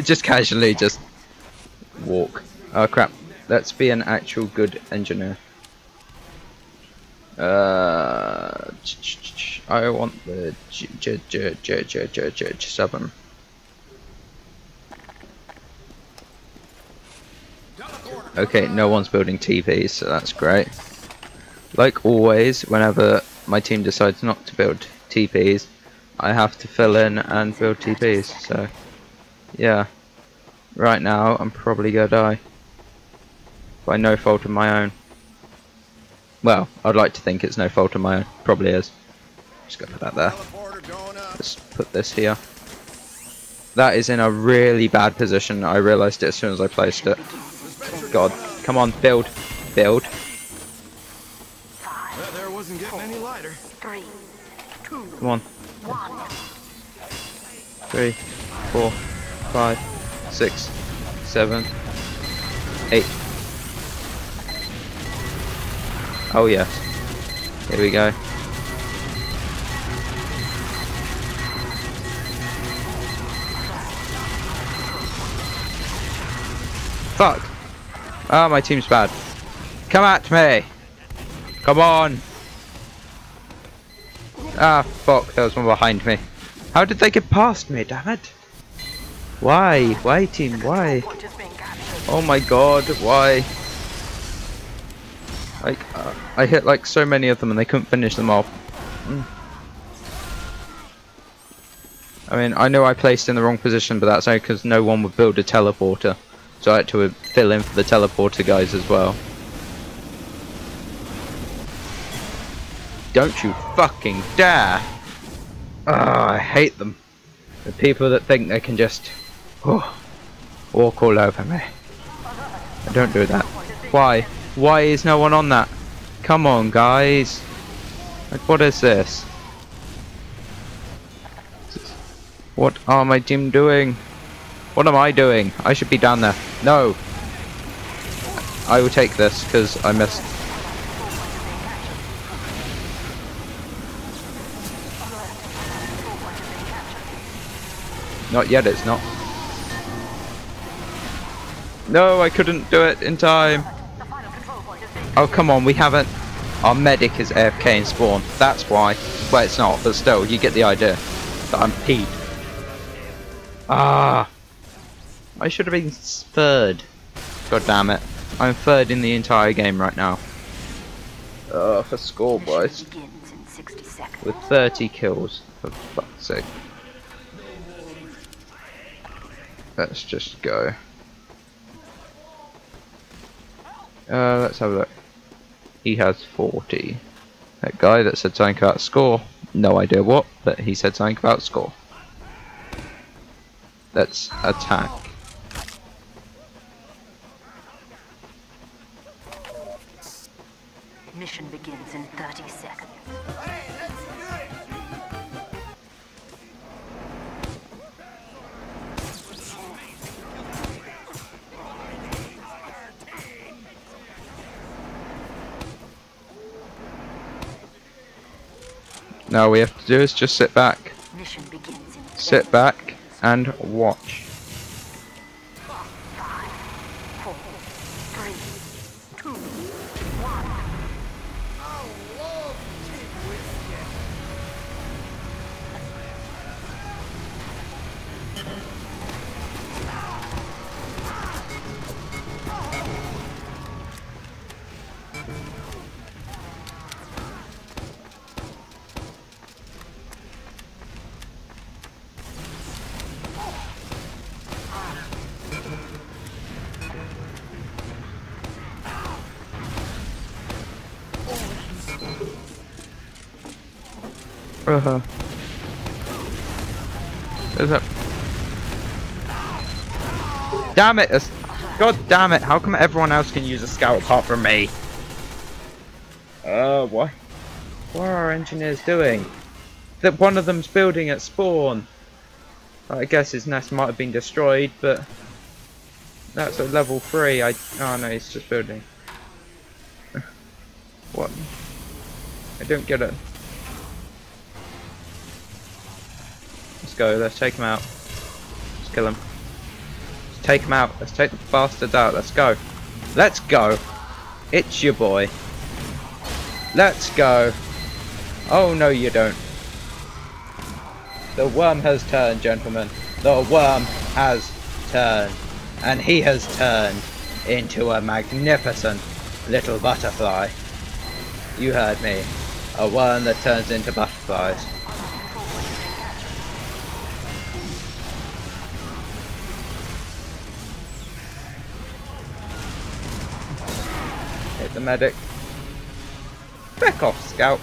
just casually just walk. Oh crap. Let's be an actual good engineer. Uh, I want the J J J J J J G seven. Okay, no one's building TPs, so that's great. Like always, whenever my team decides not to build TPs, I have to fill in and build TPs. So yeah. Right now, I'm probably gonna die. By no fault of my own. Well, I'd like to think it's no fault of my own. Probably is. Just gonna put that there. Let's put this here. That is in a really bad position. I realised it as soon as I placed it. Oh, God. Come on, build. Build. There wasn't getting any lighter. three, two, Come on. one. Three, four, five, six, seven, eight. Oh yes. Here we go. Fuck. Ah, my team's bad. Come at me. Come on. Ah, fuck. There was one behind me. How did they get past me, damn it? Why? Why, team? Why? Oh my god, why? Like, uh, I hit like so many of them and they couldn't finish them off. Mm. I mean, I know I placed in the wrong position, but that's only because no one would build a teleporter. So I had to uh, fill in for the teleporter guys as well. Don't you fucking dare! Ah, I hate them. The people that think they can just oh, walk all over me. Don't do that. Why? Why is no one on that? Come on, guys. Like, what is this? What are my team doing? What am I doing? I should be down there. No. I will take this because I missed. Not yet, it's not. No, I couldn't do it in time. The final control point is being Oh, come on, we haven't. Our medic is AFK in spawn. That's why. Well, it's not, but still, you get the idea. That I'm peed. Ah. I should have been third. God damn it. I'm third in the entire game right now. Oh, for score boys. Mission begins in 60 seconds. With 30 kills. For fuck's sake. Let's just go. Uh, let's have a look. He has 40. That guy that said something about score, no idea what, but he said something about score. Let's attack. Now all we have to do is just sit back. Sit back and watch. Damn it! God damn it! How come everyone else can use a scout apart from me? Uh, what? What are our engineers doing? That one of them's building at spawn. I guess his nest might have been destroyed, but that's at level three. I oh no, he's just building. what? I don't get it. Let's go. Let's take him out. Let's kill him. Take him out. Let's take the bastards out. Let's go. Let's go. It's your boy. Let's go. Oh no, you don't. The worm has turned, gentlemen. The worm has turned. And he has turned into a magnificent little butterfly. You heard me. A worm that turns into butterflies. Medic. Back off, scout.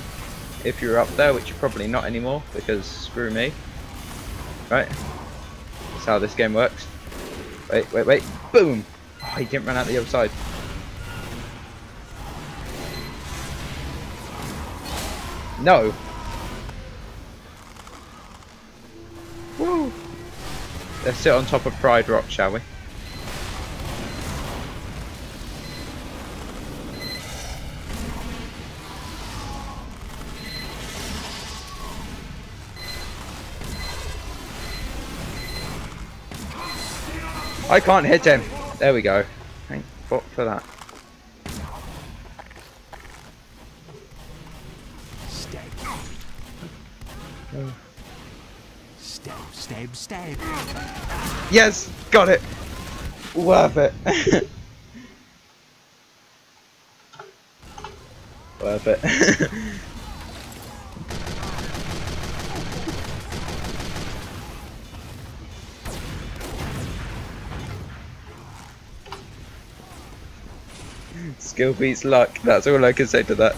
If you're up there, which you're probably not anymore, because screw me. Right? That's how this game works. Wait, wait, wait. Boom! Oh, he didn't run out the other side. No! Woo! Let's sit on top of Pride Rock, shall we? I can't hit him. There we go. Thank fuck for that. Stab. Stab, stab, stab. Yes, got it. Worth it. Worth it. Skill beats luck. That's all I can say to that.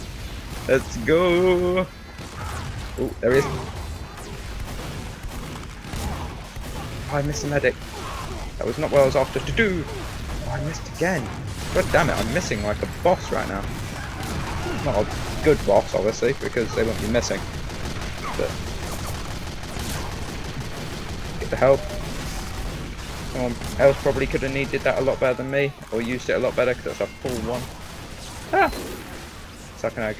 Let's go. Oh, there he is. I missed the medic. That was not what I was after to do. Oh, I missed again. God damn it, I'm missing like a boss right now. Not a good boss, obviously, because they won't be missing. But get the help. Someone else probably could have needed that a lot better than me, or used it a lot better because that's a full one. Ah! Suck an egg.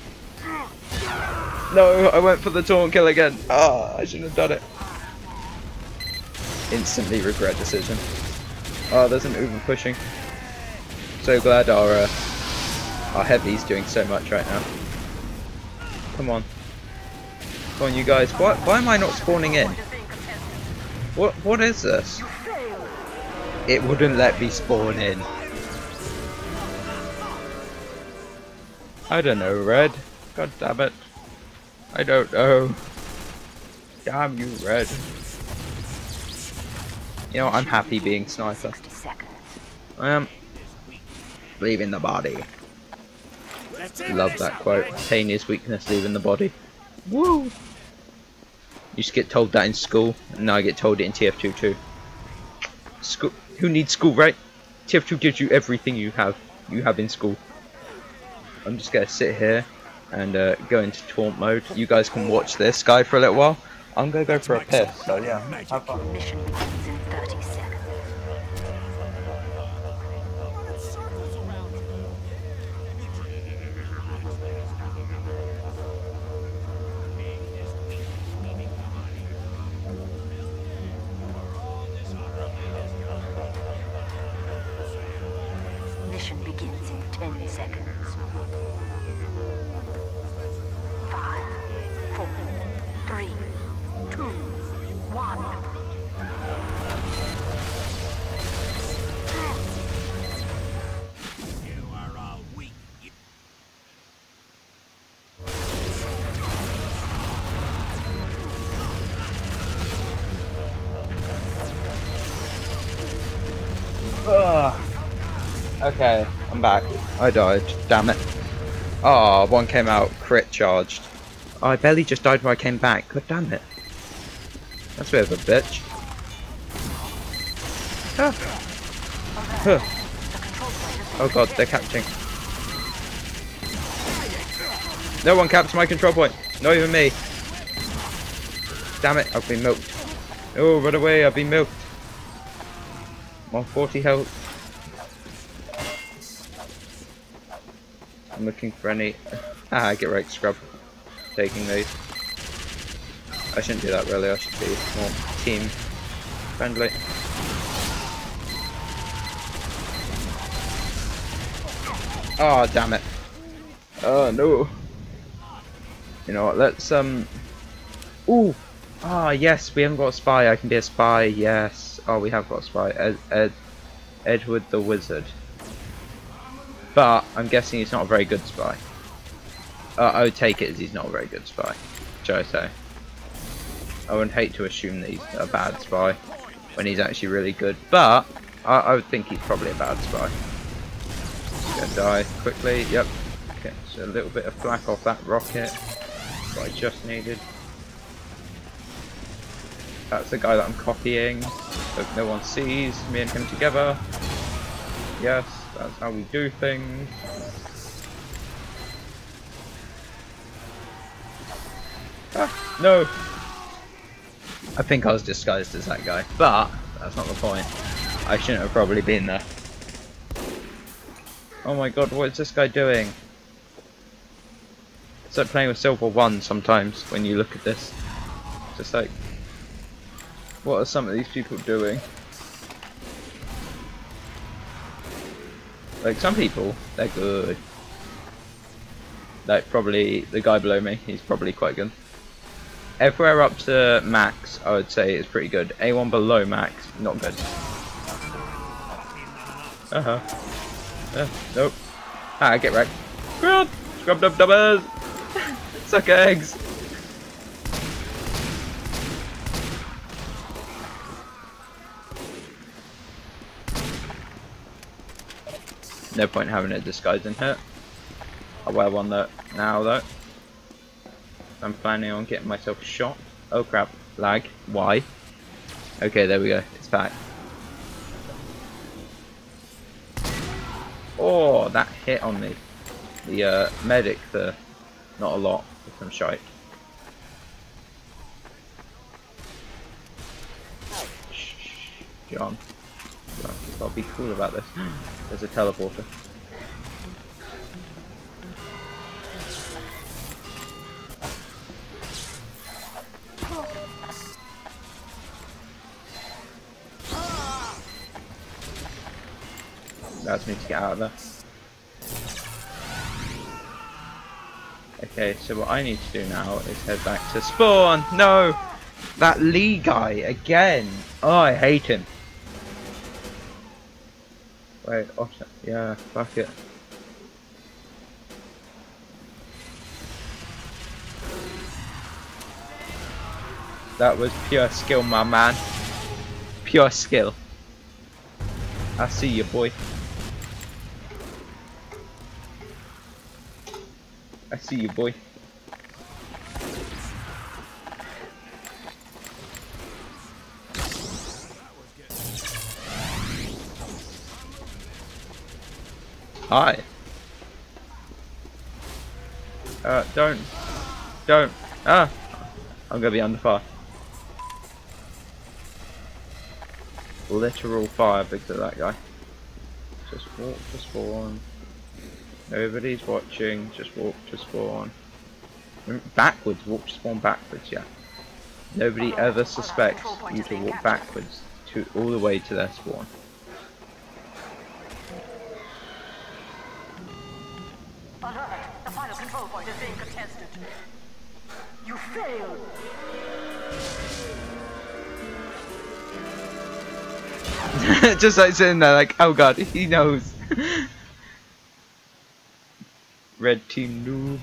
No, I went for the taunt kill again. Ah, I shouldn't have done it. Instantly regret decision. Oh, there's an Uber pushing. So glad our uh, our heavy's doing so much right now. Come on. Come on, you guys. Why, why am I not spawning in? What What is this? It wouldn't let me spawn in. I don't know, Red. God damn it. I don't know. Damn you, Red. You know, I'm happy being sniper. 60 seconds. I am leaving the body. Love that quote. Tanya's weakness leaving the body. Woo! Used to get told that in school, and now I get told it in TF2 too. School. Who needs school, right? TF2 gives you everything you have. You have in school. I'm just gonna sit here and uh, go into taunt mode. You guys can watch this guy for a little while. I'm gonna go for a piss. So yeah, have fun. Okay, I'm back. I died. Damn it. Oh, one came out crit charged. I barely just died when I came back. God damn it. That's a bit of a bitch. Ah. Huh. Oh god, they're capturing. No one caps my control point. Not even me. Damn it, I've been milked. Oh, run away, I've been milked. I'm 40 health. I'm looking for any... Ah, get right, scrub. Taking these. I shouldn't do that really, I should be more team friendly. Oh, damn it. Oh, no. You know what, let's, um... Ooh! Ah, yes, we haven't got a spy. I can be a spy, yes. Oh, we have got a spy. Ed, Ed, Edward the Wizard. But, I'm guessing he's not a very good spy. Uh, I would take it as he's not a very good spy, shall I say. I would hate to assume that he's a bad spy when he's actually really good, but I, I would think he's probably a bad spy. Gonna die quickly, yep. Get a little bit of flak off that rocket. I just needed. That's the guy that I'm copying. Hope no one sees me and him together. Yes, that's how we do things. Ah, no! I think I was disguised as that guy, but that's not the point. I shouldn't have probably been there. Oh my god, what is this guy doing? It's like playing with Silver 1 sometimes when you look at this. Just like, what are some of these people doing? Like some people, they're good. Like probably the guy below me, he's probably quite good. Everywhere up to max, I would say is pretty good. A1 below max, not good. Uh huh. Uh, nope. Ah, get wrecked. Scrub, scrub dub dubbers. Suck eggs. No point having a disguise in here. I'll wear one though now though. I'm planning on getting myself shot. Oh crap, lag. Why? Okay, there we go. It's back. Oh, that hit on me. The uh, medic, the not a lot, some shite. Shh, John. John, I'll be cool about this. There's a teleporter. That's me to get out of there. Okay, so what I need to do now is head back to spawn. No! That Lee guy again. Oh, I hate him. Wait, oh, offset. Yeah, fuck it. That was pure skill, my man. Pure skill. I see you, boy. I see you, boy. Hi. Uh, don't. Don't. Ah! I'm gonna be under fire. Literal fire because of that guy. Just walk to spawn. Nobody's watching, just walk to spawn. Backwards, walk to spawn backwards, yeah. Nobody ever suspects you to walk backwards to all the way to their spawn. Alert! The final control point is being contested. You failed! Just like sitting there like, oh god, he knows. Red team noobs.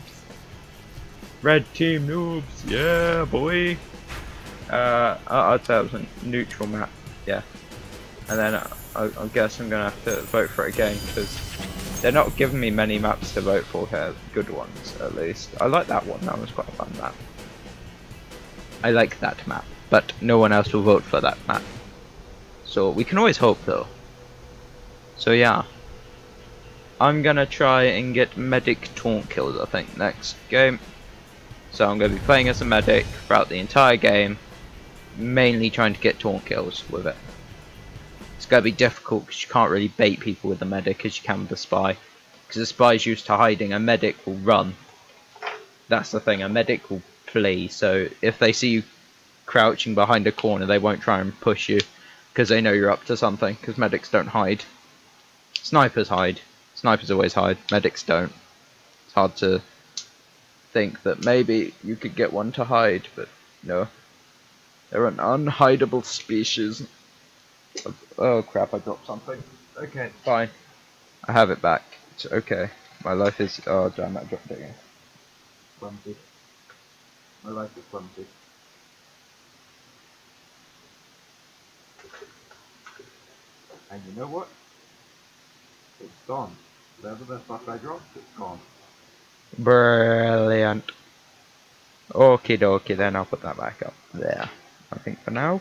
Red team noobs, yeah boy. Uh, I'd say it was a neutral map, yeah. And then I, I guess I'm gonna have to vote for it again because They're not giving me many maps to vote for here, good ones at least. I like that one, that was quite a fun map. I like that map, but no one else will vote for that map. So we can always hope though. So yeah. I'm gonna try and get medic taunt kills I think next game. So I'm gonna be playing as a medic throughout the entire game, mainly trying to get taunt kills with it. It's gonna be difficult because you can't really bait people with the medic as you can with the spy. Because the spy is used to hiding, a medic will run. That's the thing, a medic will flee. So if they see you crouching behind a corner, they won't try and push you because they know you're up to something. Because medics don't hide. Snipers hide. Snipers always hide. Medics don't. It's hard to think that maybe you could get one to hide, but no. They're an unhideable species. Oh crap, I dropped something. Okay, fine. I have it back. It's okay. My life is. Oh damn, I dropped it again. Clumsy. My life is clumsy. And you know what? It's gone. Whatever the fuck I dropped, it's gone. Brilliant. Okay, dokie, then I'll put that back up there. I think for now.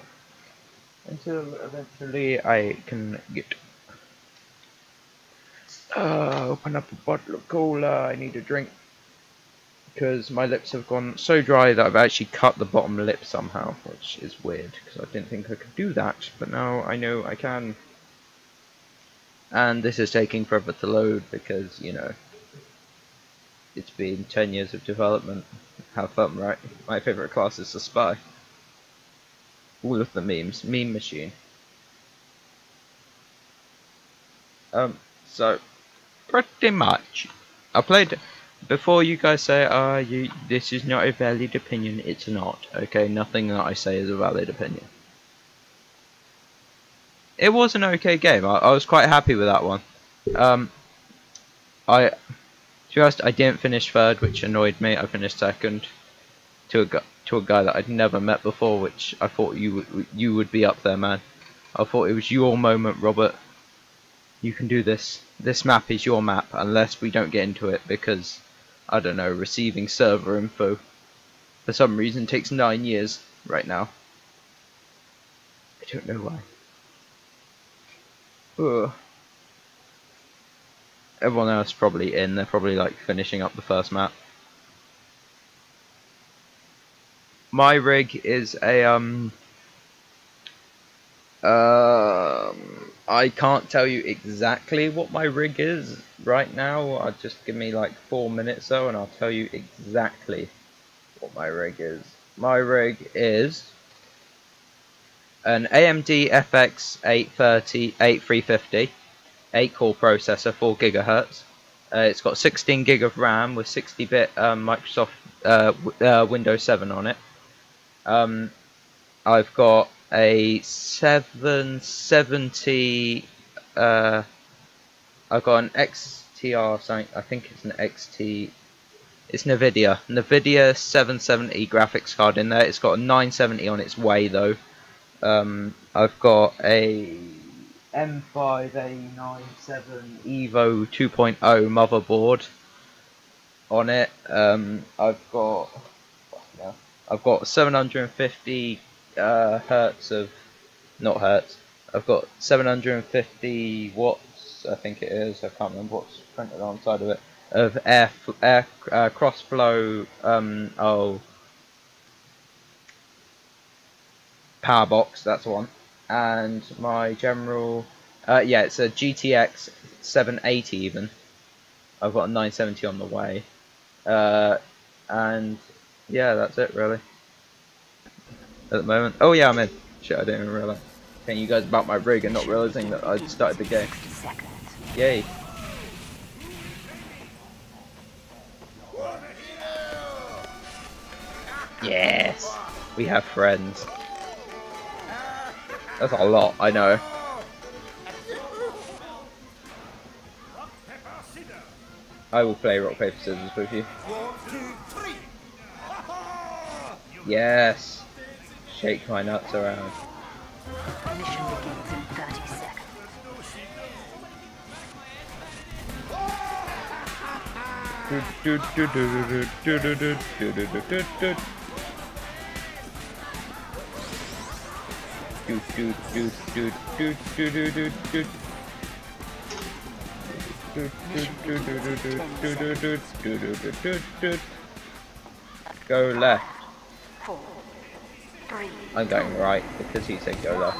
Until eventually I can get. Uh, open up a bottle of cola. I need a drink. Because my lips have gone so dry that I've actually cut the bottom lip somehow, which is weird because I didn't think I could do that, but now I know I can. And this is taking forever to load because, you know, it's been 10 years of development. Have fun, right? My favourite class is the spy. All of the memes. Meme machine. Um, so, pretty much. I played, before you guys say, ah, uh, you, this is not a valid opinion, it's not. Okay, nothing that I say is a valid opinion. It was an okay game, I, I was quite happy with that one. Um, I, to be honest, I didn't finish third, which annoyed me. I finished second to a to a guy that I'd never met before, which I thought you would you would be up there, man. I thought it was your moment, Robert. You can do this. This map is your map, unless we don't get into it because I don't know, receiving server info for some reason takes nine years right now. I don't know why. Ugh everyone else probably in. They're probably like finishing up the first map. My rig is a um. Um, I can't tell you exactly what my rig is right now. I'll just give me like four minutes though, and I'll tell you exactly what my rig is. My rig is an AMD FX 830 8350 8 core processor, 4 gigahertz. Uh, it's got 16 gig of RAM with 60-bit um, Microsoft uh, uh, Windows 7 on it. Um, I've got a 770. Uh, I've got an XTR. I think it's an XT. It's Nvidia. Nvidia 770 graphics card in there. It's got a 970 on its way though. Um, I've got a M5A97 Evo 2.0 motherboard on it. Um, I've got I've got 750 uh, hertz of not hertz. I've got 750 watts. I think it is. I can't remember what's printed on the side of it of air air uh, cross flow. Um, oh, power box. That's one and my general, uh, yeah, it's a GTX 780 even. I've got a 970 on the way, uh, and yeah, that's it really. At the moment, oh yeah, I'm in. Shit, I didn't even realize. Telling you guys about my rig and not realizing that I started the game. Yay. Yes, we have friends. That's a lot, I know. I will play rock, paper, scissors with you. Yes! Shake my nuts around. Mission begins in 30 seconds. Go left. I'm going right because he said go left.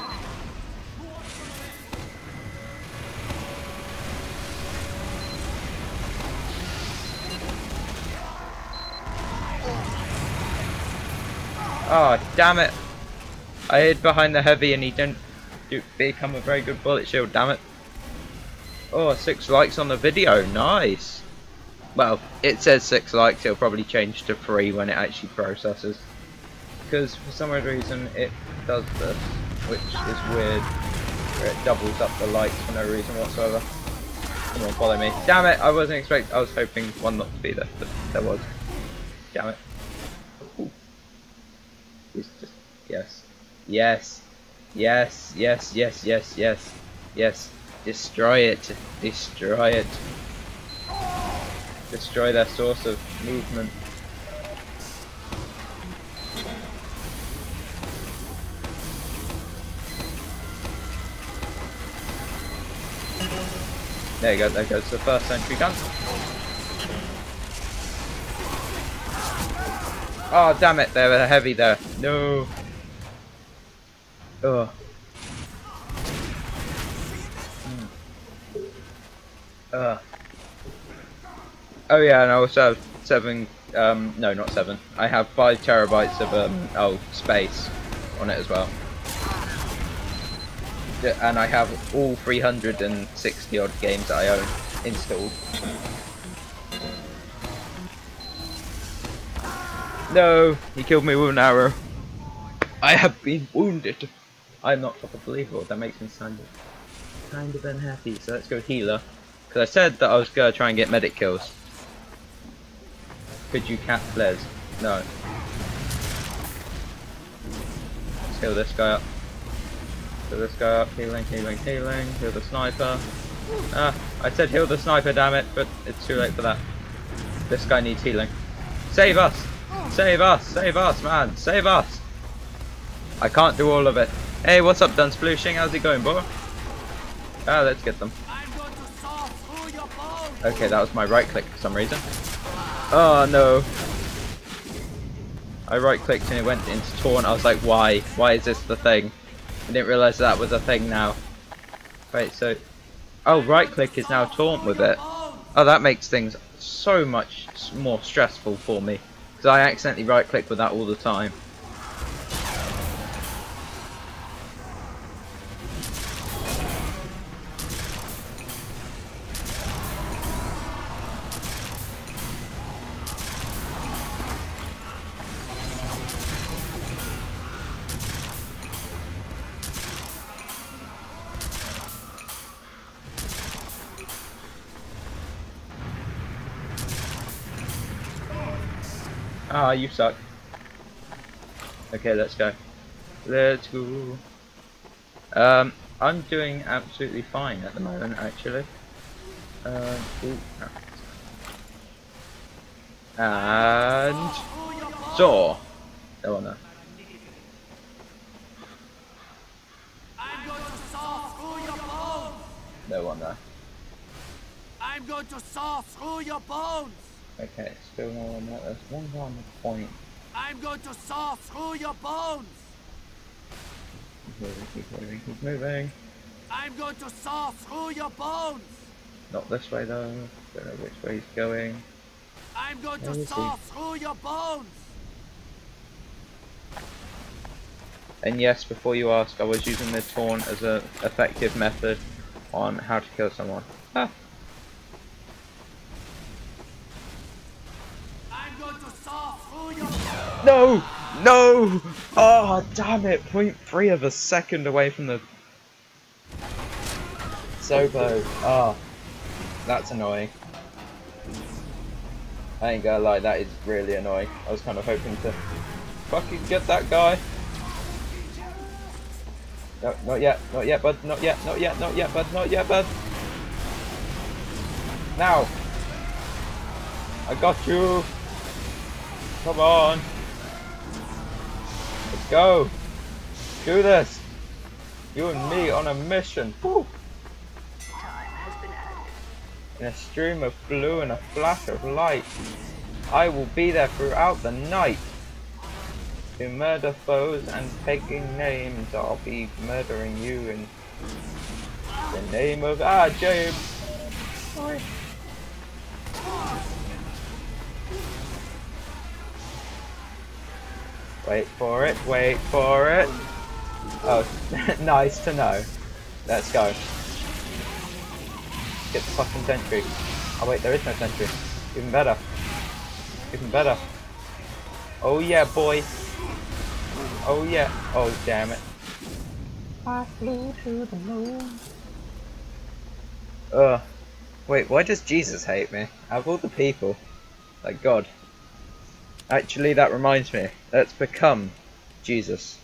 Oh, damn it. I hid behind the heavy and he didn't do, become a very good bullet shield, damn it. Oh, six likes on the video, nice. Well, it says six likes, it'll probably change to three when it actually processes. Because for some odd reason it does this, which is weird, where it doubles up the lights for no reason whatsoever. Come on, follow me. Damn it, I wasn't expect. I was hoping one not to be there, but there was. Damn it. Just, yes. Yes. Yes, yes, yes, yes, yes. Yes. Destroy it. Destroy it. Destroy their source of movement. There you go, there goes the first sentry gun. Oh damn it, they were heavy there. No. Oh. Uh. Oh yeah, and I also have seven. Um, no, not seven. I have five terabytes of um, oh space on it as well. And I have all 360 odd games that I own installed. No, he killed me with an arrow. I have been wounded. I'm not proper believable. That makes me sound kind of unhappy. So let's go healer. Because I said that I was going to try and get medic kills. Could you cat flares? No. Let's heal this guy up. This guy up. Healing, healing, healing. Heal the sniper. Ah, I said heal the sniper, damn it, but it's too late for that. This guy needs healing. Save us! Save us! Save us, man! Save us! I can't do all of it. Hey, what's up, Dunce Blueshing? How's it going, bro? Ah, let's get them. Okay, that was my right click for some reason. Oh no. I right clicked and it went into taunt. I was like, why? Why is this the thing? I didn't realise that was a thing now. Wait, so... Oh, right click is now taunt with it. Oh, that makes things so much more stressful for me. Because I accidentally right click with that all the time. Ah, you suck. Okay, let's go. Let's go. Um, I'm doing absolutely fine at the moment, actually. Uh, ooh, no. And saw. No one there. I'm going to saw through your bones! No one there. I'm going to saw through your bones! Okay, still no one there. There's one guy on the point. I'm going to saw through your bones! Keep moving, keep moving, keep moving. I'm going to saw through your bones! Not this way though. Don't know which way he's going. I'm going Where to is he? saw through your bones! And yes, before you ask, I was using the taunt as an effective method on how to kill someone. Ah, no! No! Oh, damn it! Point three of a second away from the Sobo. Oh, that's annoying. I ain't gonna lie, that is really annoying. I was kind of hoping to fucking get that guy. No, not yet, not yet, bud, not yet, not yet, not yet, bud, not yet, bud. Now! I got you. Come on. Let's go. Do this. You and me on a mission. Woo. In a stream of blue and a flash of light. I will be there throughout the night. To murder foes and taking names, I'll be murdering you in the name of Ah James. Oi. Wait for it, wait for it. Oh, nice to know. Let's go. Get the fucking sentry. Oh wait, there is no sentry. Even better. Even better. Oh yeah, boy. Oh yeah. Oh damn it. I flew to the moon. Ugh. Wait, why does Jesus hate me? Out of all the people. Like God. Actually, that reminds me. Let's become Jesus.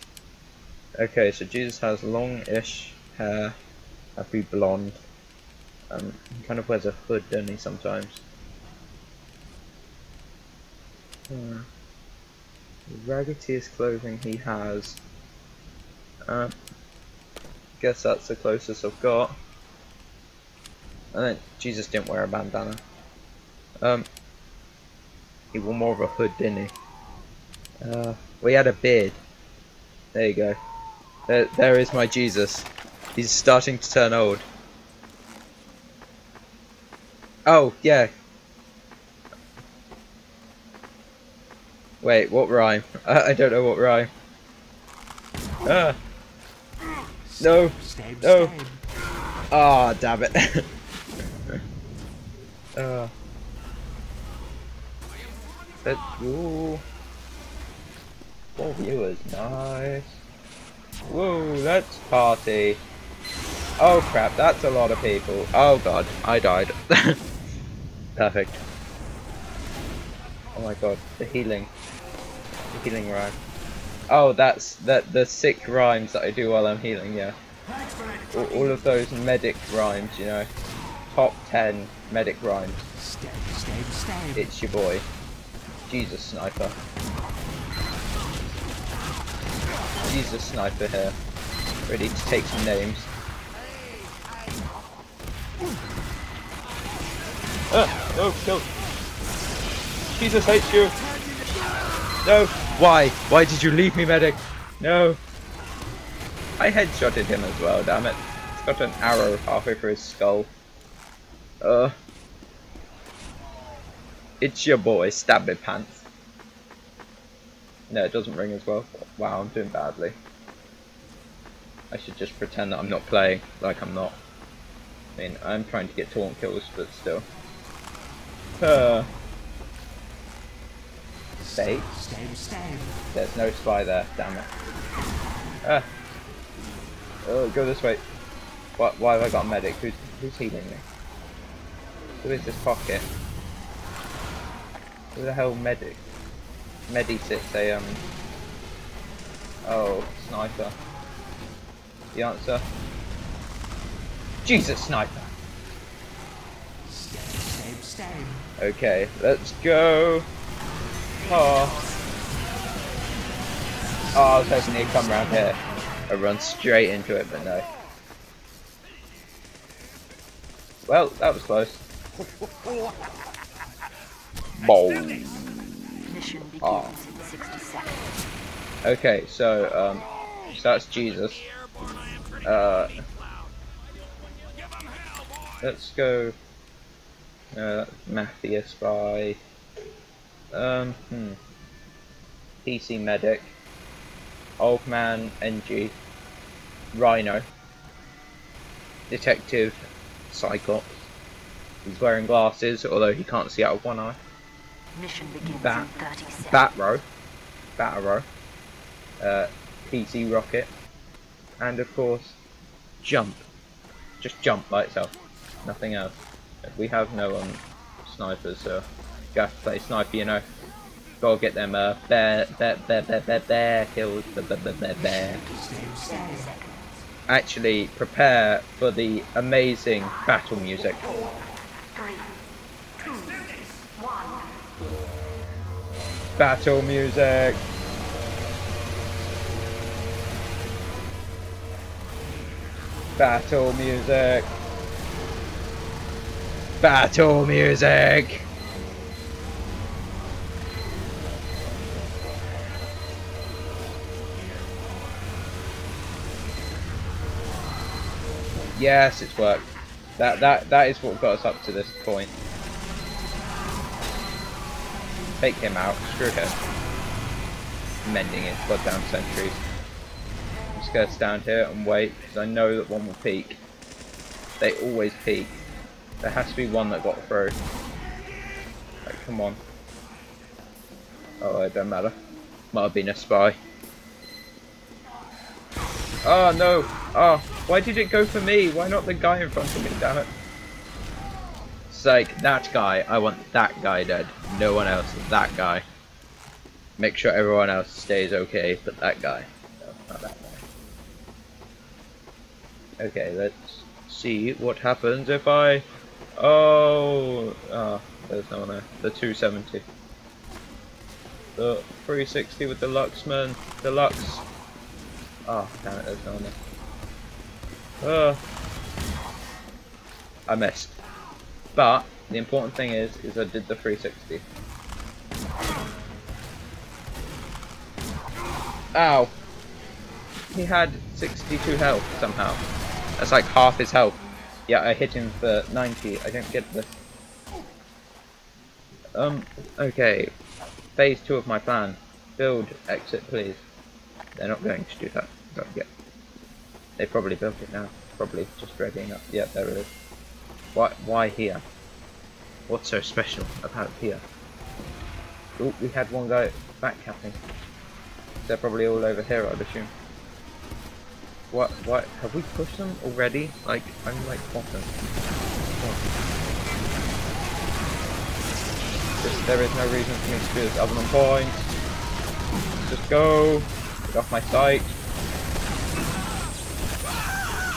Okay, so Jesus has long-ish hair. Happy blonde. Um, he kind of wears a hood, doesn't he, sometimes? Hmm. The raggediest clothing he has. Uh, guess that's the closest I've got. And then Jesus didn't wear a bandana. Um, he wore more of a hood, didn't he? Uh, he had a beard. There you go. There, there is my Jesus. He's starting to turn old. Oh, yeah. Wait, what rhyme? I, I don't know what rhyme. Ah. No. No. Ah, damn it. Ah. Let's go. Four oh, viewers, nice. Whoa, let's party. Oh crap, that's a lot of people. Oh god, I died. Perfect. Oh my god, the healing. The healing rhyme. Oh, that's that the sick rhymes that I do while I'm healing, yeah. All, all of those medic rhymes, you know. Top 10 medic rhymes. It's your boy. Jesus Sniper. Jesus Sniper here. Ready to take some names. Ah, no, kill. Jesus hates you. No. Why? Why did you leave me, medic? No. I headshotted him as well, damn it. He's got an arrow halfway through his skull. Uh. It's your boy, Stab Me Pants. No, it doesn't ring as well. Wow, I'm doing badly. I should just pretend that I'm not playing, like I'm not. I mean, I'm trying to get taunt kills, but still. Uh, stab. There's no spy there, damn it. Ah. Oh, go this way. Why, why have I got a medic? Who's, who's healing me? Who is this pocket? Who the hell medic? Medi sits a um Oh, sniper. The answer? Jesus sniper! Okay, let's go. Oh. Oh, I was hoping he'd come around here. I run straight into it, but no. Well, that was close. Begins Ah. in 60 seconds. Okay, so um, so that's Jesus. Uh, let's go. Uh, Mafia spy. Um, hmm. PC medic. Old man NG. Rhino. Detective Cyclops. He's wearing glasses, although he can't see out of one eye. Mission begins Bat. in 30 seconds. Batrow, Batarrow, uh, PC Rocket, and of course, Jump. Just jump by itself, nothing else. We have no um, snipers, so you have to play sniper, you know. Gotta get them uh, bear, bear, bear, bear, bear, bear kills, bear, bear, bear, bear, bear. Stab, stab. Actually, prepare for the amazing battle music. Three, two, one. Battle music. Battle music. Battle music. Yes, it's worked. That that that is what got us up to this point. Take him out. Screw him. Mending his goddamn sentries. I'm just gonna stand here and wait because I know that one will peek. They always peek. There has to be one that got through. Like, come on. Oh, it don't matter. Might have been a spy. Oh no! Ah, oh, why did it go for me? Why not the guy in front of me? Damn it! Like that guy. I want that guy dead. No one else. That guy. Make sure everyone else stays okay, but that guy. No, not that guy. Okay, let's see what happens if I. Oh, ah, there's no one there. The 270. The 360 with the Luxman. Deluxe. Oh, damn it, there's no one there. Oh. I missed. But, the important thing is, is I did the 360. Ow! He had 62 health somehow. That's like half his health. Yeah, I hit him for 90. I don't get this. Um, okay. Phase 2 of my plan. Build exit, please. They're not going to do that. Yet. They probably built it now. Probably just readying up. Yeah, there it is. Why, why here? What's so special about here? Oh, we had one guy backcapping. They're probably all over here, I'd assume. What, what, have we pushed them already? Like, I'm like bottom. Just, there is no reason for me to do this other than points. Just go. Get off my sight.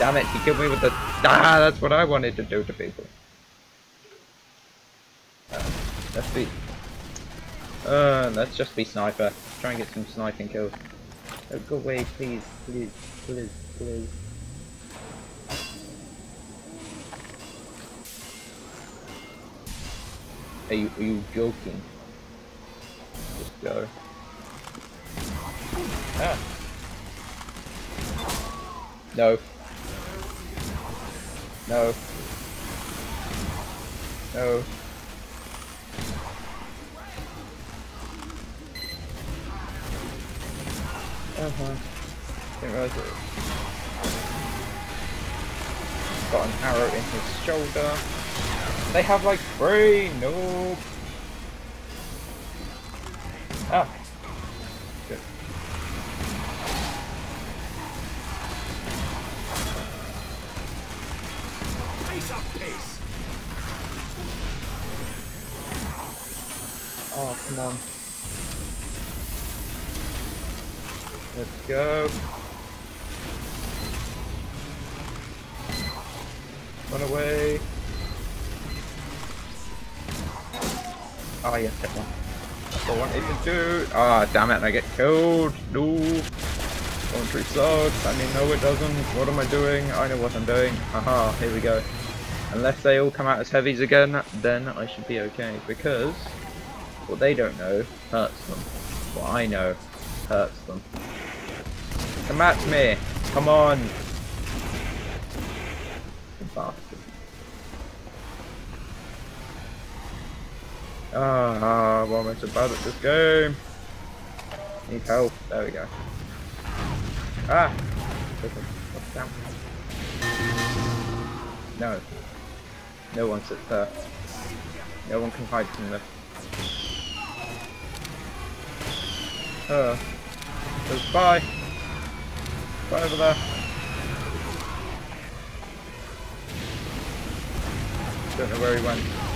Damn it, he killed me with the... Ah, that's what I wanted to do to people. Uh, let's be... Uh, let's just be sniper. Try and get some sniping kills. Oh, go away, please, please, please, please. Are you, are you joking? Just go. Ah. No. No. No. Uh-huh. Didn't realize it. Got an arrow in his shoulder. They have like three. Nope. Ah. Ah, damn it, I get killed. No. Voluntary sucks. I mean, no, it doesn't. What am I doing? I know what I'm doing. Haha, here we go. Unless they all come out as heavies again, then I should be okay. Because what they don't know hurts them. What I know hurts them. Come at me! Come on! Bastard. Ah, what am I so bad at this game? Need help. There we go. Ah! What's? No. No one sits there. No one can hide from this. Uh, there's spy. Spy over there. Don't know where he went.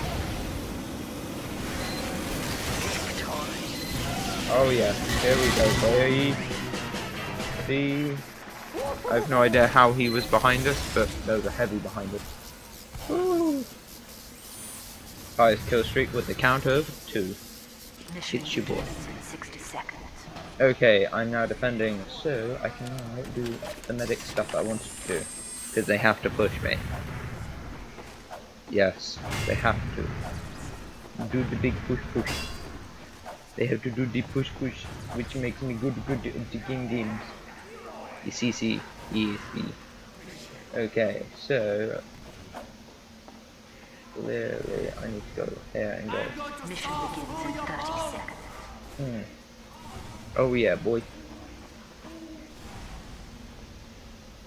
Oh yeah, here we go, boy. See, I have no idea how he was behind us, but there was a heavy behind us. Woo. highest kill streak with the count of two. Mission It's your boy. in 60 seconds. Okay, I'm now defending, so I can now do the medic stuff I wanted to do. Because they have to push me. Yes, they have to. Do the big push push. They have to do the push push, which makes me good good at the game games. The CC, ESB. Okay, so... Clearly, I need to go here and go. Mission begins in 30 seconds. Hmm. Oh yeah, boy.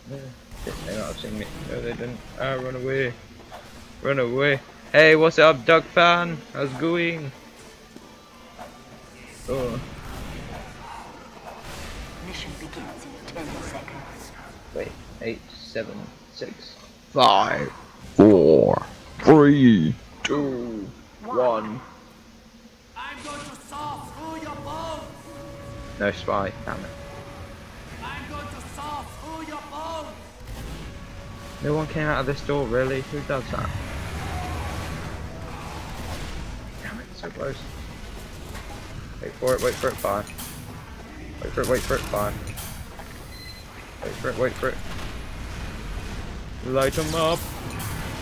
No, they not have seen me. No, they didn't. Ah, run away. Run away. Hey, what's up, Duck fan? How's it going? Oh, Mission begins in 10 seconds. wait. Eight, seven, six, five, four, three, two, one. I'm going to saw through your bones. No spy. Damn it. I'm going to saw through your bones. No one came out of this door, really? Who does that? Damn it, so close. Wait for it, wait for it, fire. Wait for it, wait for it, fire. Wait for it, wait for it. Light them up.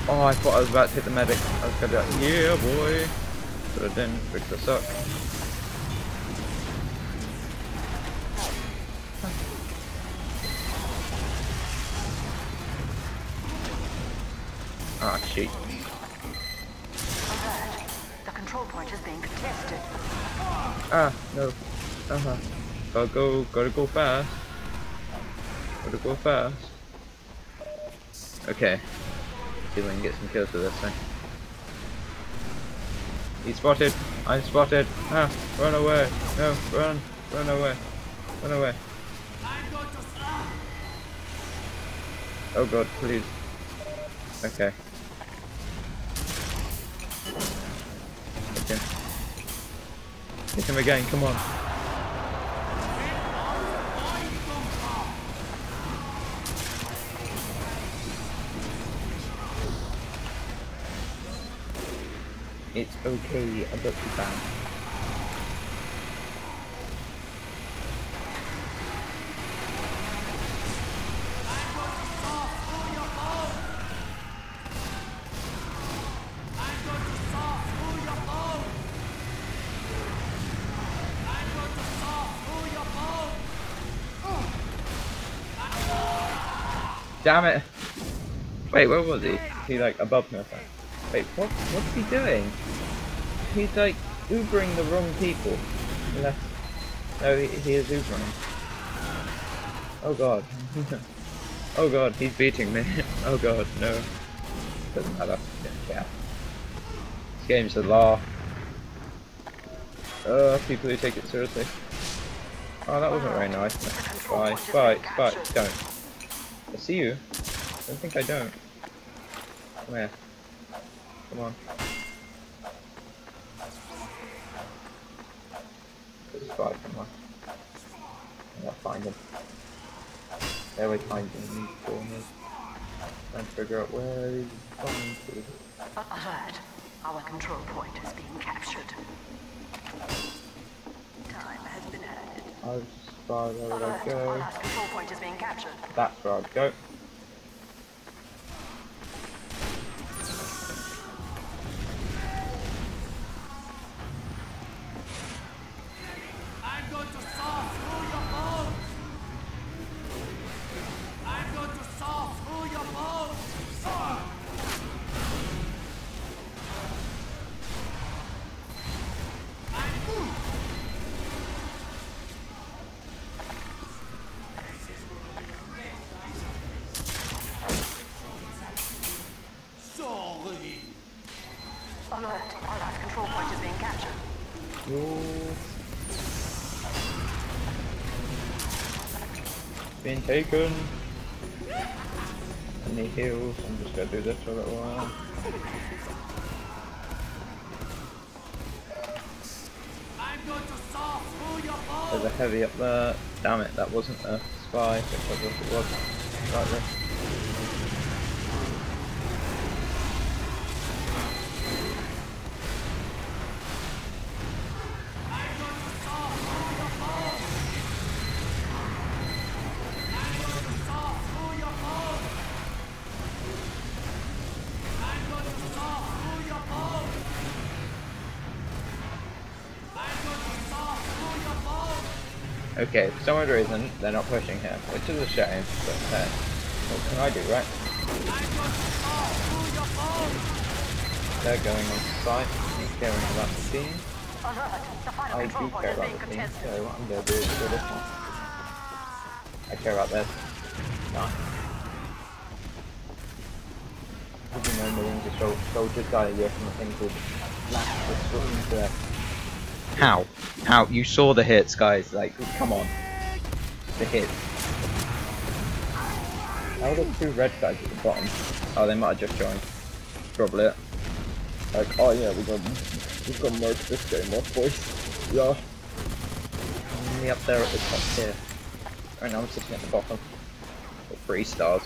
Oh, I thought I was about to hit the medic. I was gonna be like, yeah, boy. But I didn't, because I suck. Ah, shit. Alert. The control point is being contested. Ah, no. Uh huh. Gotta go, gotta go fast. Gotta go fast. Okay. See if we can get some kills with this thing. He's spotted. I'm spotted. Ah, run away. No, run. Run away. Run away. Oh god, please. Okay. Hit him again, come on. It's okay, I got you back. I'm going to saw through your bones. I'm going to saw through your bones. Damn it! Wait, where was he? He like above me? Wait, what? What's he doing? He's like Ubering the wrong people. Unless, no, he, he is Ubering. Oh god. oh god, he's beating me. oh god, no. Doesn't matter. Yeah. This game's a law. Uh, people who take it seriously. Oh, that wasn't very nice. Bye, bye, bye, don't. I see you. I don't think I don't. Come here. Come on. This guy, come on. I'll find him. There we find him in these corners. Trying to figure out where he's going to. Alert. Our control point is being captured. Time has been added. I'll just spy where would I Alert. Our go? last control point is being captured. That's where I'd go. Taken. Any heals? I'm just gonna do this for a little while. There's a heavy up there. Damn it, that wasn't a spy. Except I thought it was. Slightly. Some reason, they're not pushing here, which is a shame, but hey, what can I do, right? They're going on site, me caring about the team. I do care about the team, so what I'm gonna do is do this one. I care about this. No. Did you know millions of soldiers die a year from a thing called lack? How? How? You saw the hits, guys. Like, come on. The hits. How are the two red guys at the bottom? Oh, they might have just joined. Probably. Like, oh yeah, we got we've got of this game off, boys. Yeah. Mm, Only up there at the top here. Right now I'm sitting at the bottom. Got three stars.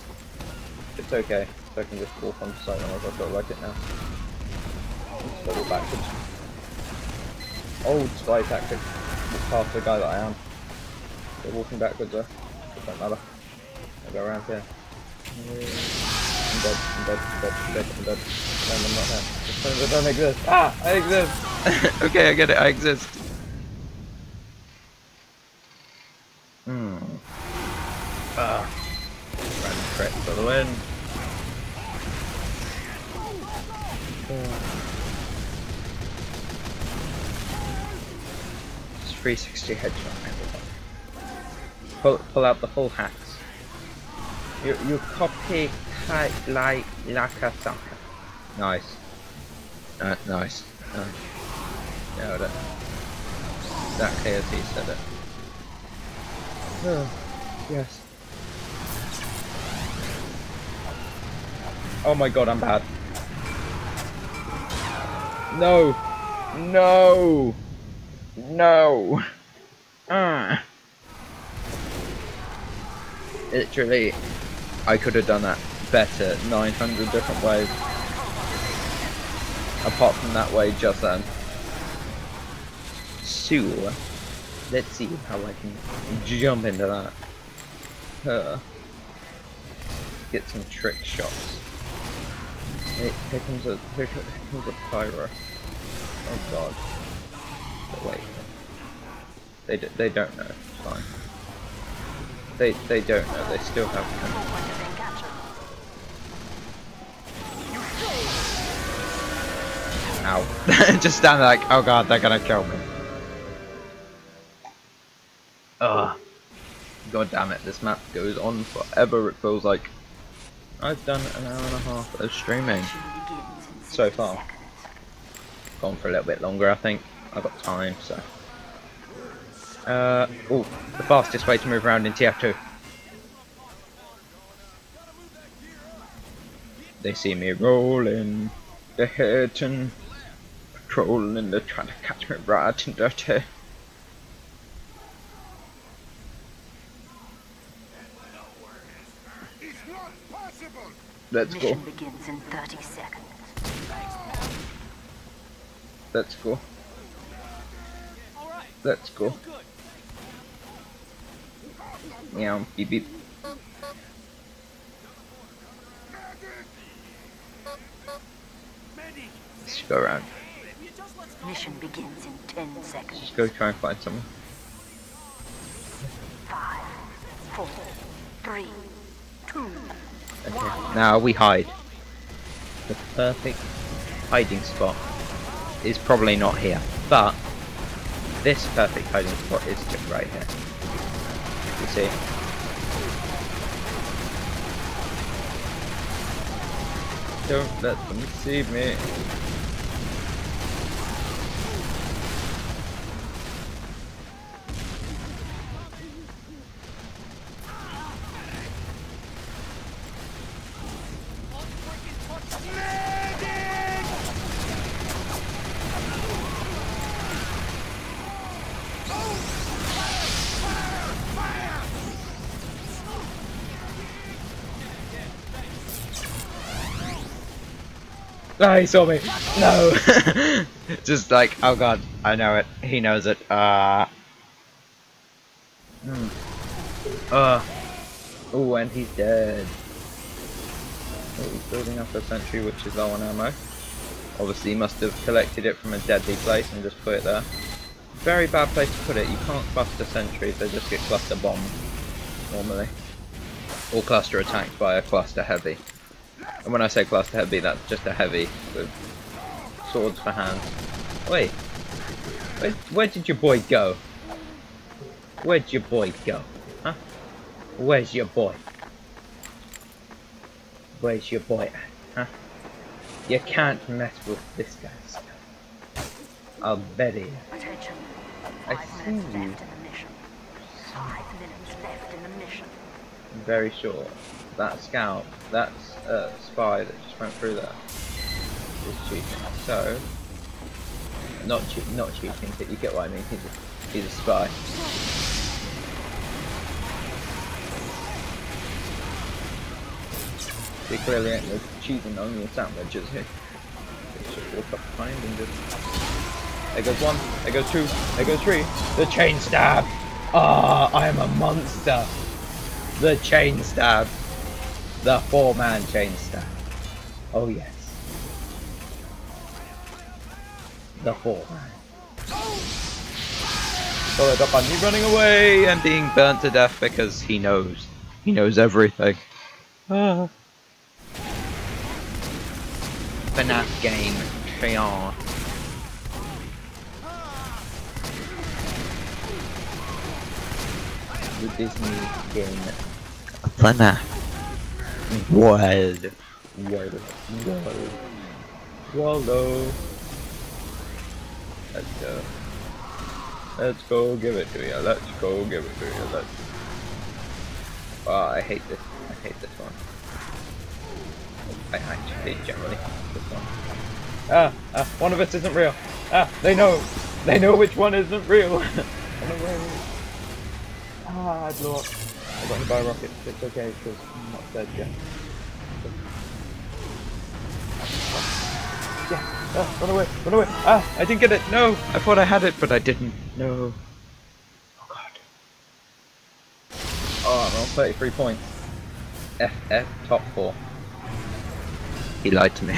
It's okay. So I can just walk on site whenever I feel like it now. Just double backwards. Old spy tactic. Past the guy that I am. They're walking backwards though. Don't matter. I go around here. I'm dead, I'm dead, I'm dead, I'm dead, I'm dead. No, I'm not tell I don't exist. Ah! I exist! okay, I get it, I exist. Hmm. Ah. Random crit for the win. It's 360 headshot. Everybody. Pull, pull out the full hacks. You, you copy type like like a sucker. Nice. Uh, nice. Uh, nailed it. That KOC said it. Oh, yes. Oh my god, I'm bad. No! No! No! Ah. Literally, I could have done that better 900 different ways. Apart from that way just then. So, let's see how I can jump into that. Uh, get some trick shots. Hey, here comes a here, comes a pyro. Oh god. But wait. They they don't know. It's fine. They they don't know. They still have. Control point is being. Ow. Just stand there like, oh god, they're gonna kill me. Ugh. God damn it, this map goes on forever, it feels like. I've done an hour and a half of streaming Mission begins in so far. Gone for a little bit longer, I think. I've got time, so. Uh, oh, the fastest way to move around in TF2. They see me rolling, they're hitting, patrolling, they're trying to catch me right and dirty. Let's go, Mission begins in 30 seconds. let's go, let's go. Meow, beep beep. Let's go around. Mission begins in 10 seconds. Just go try and find someone. Five, four, three, two, Okay, now we hide. The perfect hiding spot is probably not here, but this perfect hiding spot is just right here. See? Don't let them see me. Ah, he saw me. No. Just like, oh god, I know it. He knows it. Uh. Hmm. Uh. Oh, and he's dead. Oh, he's building up a sentry which is low on ammo. Obviously, he must have collected it from a deadly place and just put it there. very bad place to put it. You can't cluster sentries, they just get cluster bombed normally. Or cluster attacked by a cluster heavy. And when I say cluster heavy, that's just a heavy with swords for hands. Wait, where, where did your boy go? Where'd your boy go? Huh? Where's your boy? Where's your boy at? Huh? You can't mess with this guy. I'll bet he. Attention. I see you. left in the mission. Five minutes left in the mission. I'm very sure that scout, that uh, spy that just went through there, is cheating. So, not che not cheating, but you get what I mean. He's a, he's a spy. He clearly ain't no cheating only in sandwiches here. Just walk up behind and just. There goes one, there goes two, there goes three. The chain stab! Ah, I am a monster! The chain stab. The four man chain stab. Oh yes. The four man. Followed up on you running away and being burnt to death because he knows. He knows everything. Ah. FNAF game. Trion. The Disney game. FNAF. Wild. Wild. Wild. Waldo. Let's go. Let's go give it to you. Let's go give it to you. Let's. Oh, I hate this. I hate this one. I actually hate generally this one. Ah, ah, one of us isn't real. Ah, they know. They know which one isn't real. Ah, I blew up. I got hit by a rocket. It's okay because I'm not dead yet. Yeah. Ah, run away. Run away. Ah, I didn't get it. No. I thought I had it, but I didn't. No. Oh god. Oh, I'm on 33 points. F F top four. He lied to me.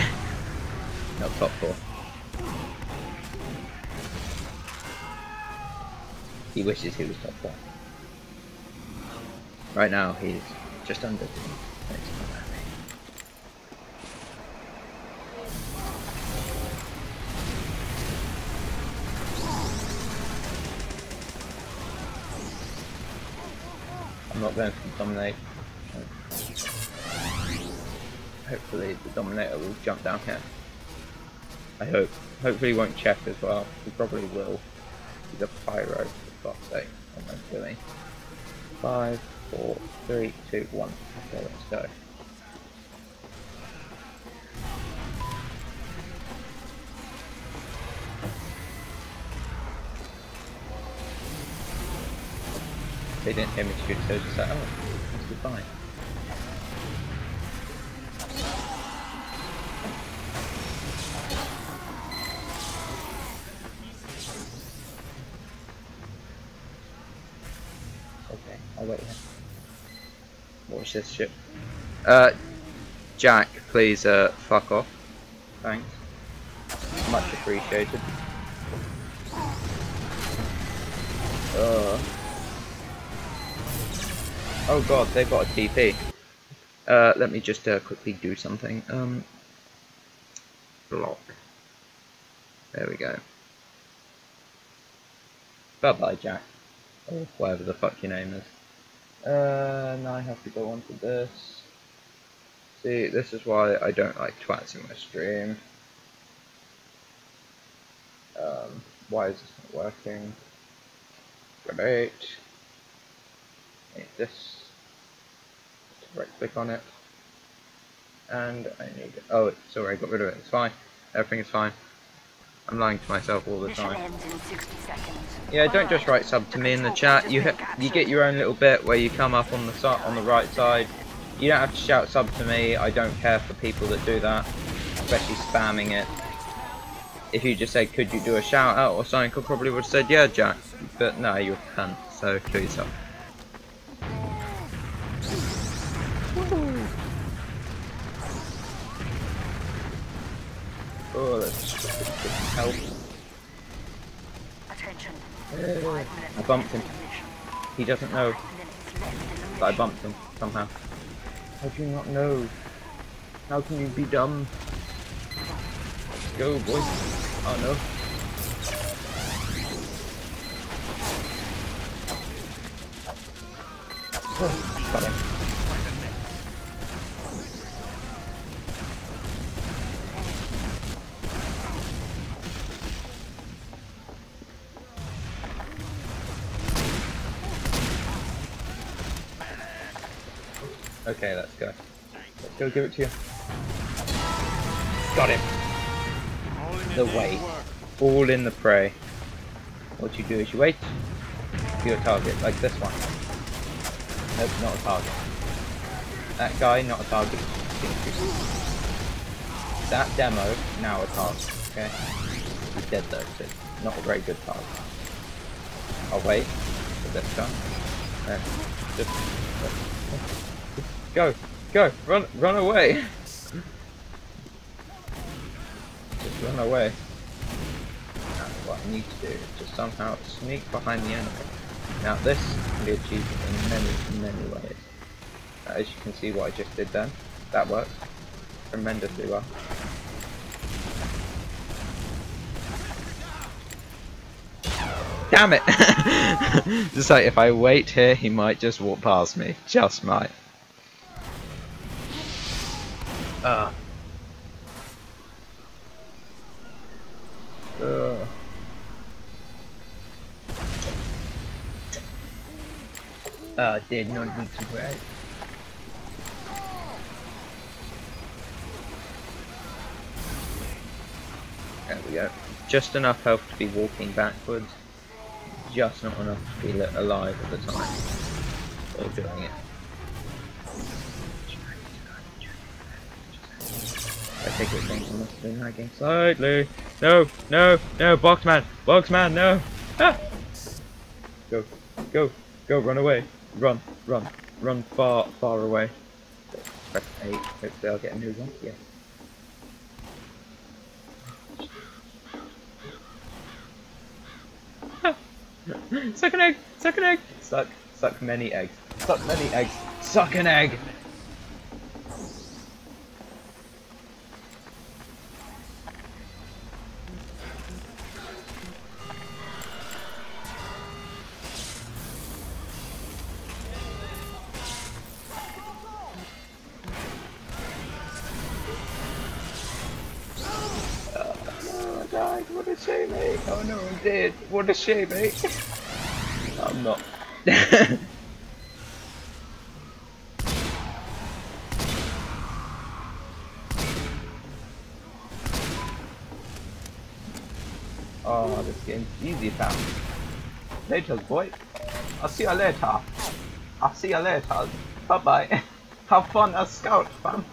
Not top four. He wishes he was top four. Right now, he's just under. I'm not going for dominate. Hopefully the Dominator will jump down here. I hope. Hopefully he won't check as well. He probably will. He's a pyro, for fuck's sake. What am I doing? Five, four, three, two, one. Okay, let's go. They didn't hear me shoot, so just like, oh, be fine. Okay, I'll wait here. Watch this shit. Uh, Jack, please, uh, fuck off. Thanks. Much appreciated. Uh. Oh god, they've got a TP. Uh, let me just uh, quickly do something. Um, block. There we go. Bye bye, Jack. Or whatever the fuck your name is. Uh, now I have to go on to this. See, this is why I don't like twats in my stream. Um, why is this not working? Great. Need this. Right click on it. And I need. Oh, sorry, I got rid of it. It's fine. Everything is fine. I'm lying to myself all the time. ends in 60 seconds. Yeah, don't just write sub to me in the chat. You you get your own little bit where you come up on the on the right side. You don't have to shout sub to me. I don't care for people that do that, especially spamming it. If you just said, could you do a shout out or something, I probably would have said, yeah, Jack. But no, you're a cunt, so kill yourself. Oh, let's just get some help. Attention. I bumped him. left in the mission. He doesn't know Minutes left in the that I bumped him somehow. How do you not know? How can you be dumb? Go, boy. Oh no. Oh, got him. Okay, let's go. Let's go give it to you. Got him. The wait. All in the prey. What you do is you wait for your target, like this one. Nope, not a target. That guy, not a target. That demo, now a target, okay? He's dead though, so it's not a very good target. I'll wait for this guy. Just, go, go, run, run away! Just run away. And what I need to do is just somehow sneak behind the enemy. Now this can be achieved in many, many ways. Uh, as you can see what I just did then, that worked tremendously well. Damn it! just like if I wait here, he might just walk past me. Just might. Ah. Ugh. Uh, did not to bread. There we go. Just enough health to be walking backwards. Just not enough to be alive at the time. Still doing it. I take it things must have been lagging slightly. No, no, no, Boxman! Boxman, no! Ah! Go, go, go, run away. Run, run, run far, far away. Press 8, hopefully I'll get a new one. Yeah. suck an egg! Suck an egg! Suck, suck many eggs. Suck many eggs. Suck an egg! What a shame, eh? I'm not. oh, this game's easy, fam. Later, boy. I'll see you later. I'll see you later. Bye bye. Have fun as scout, fam.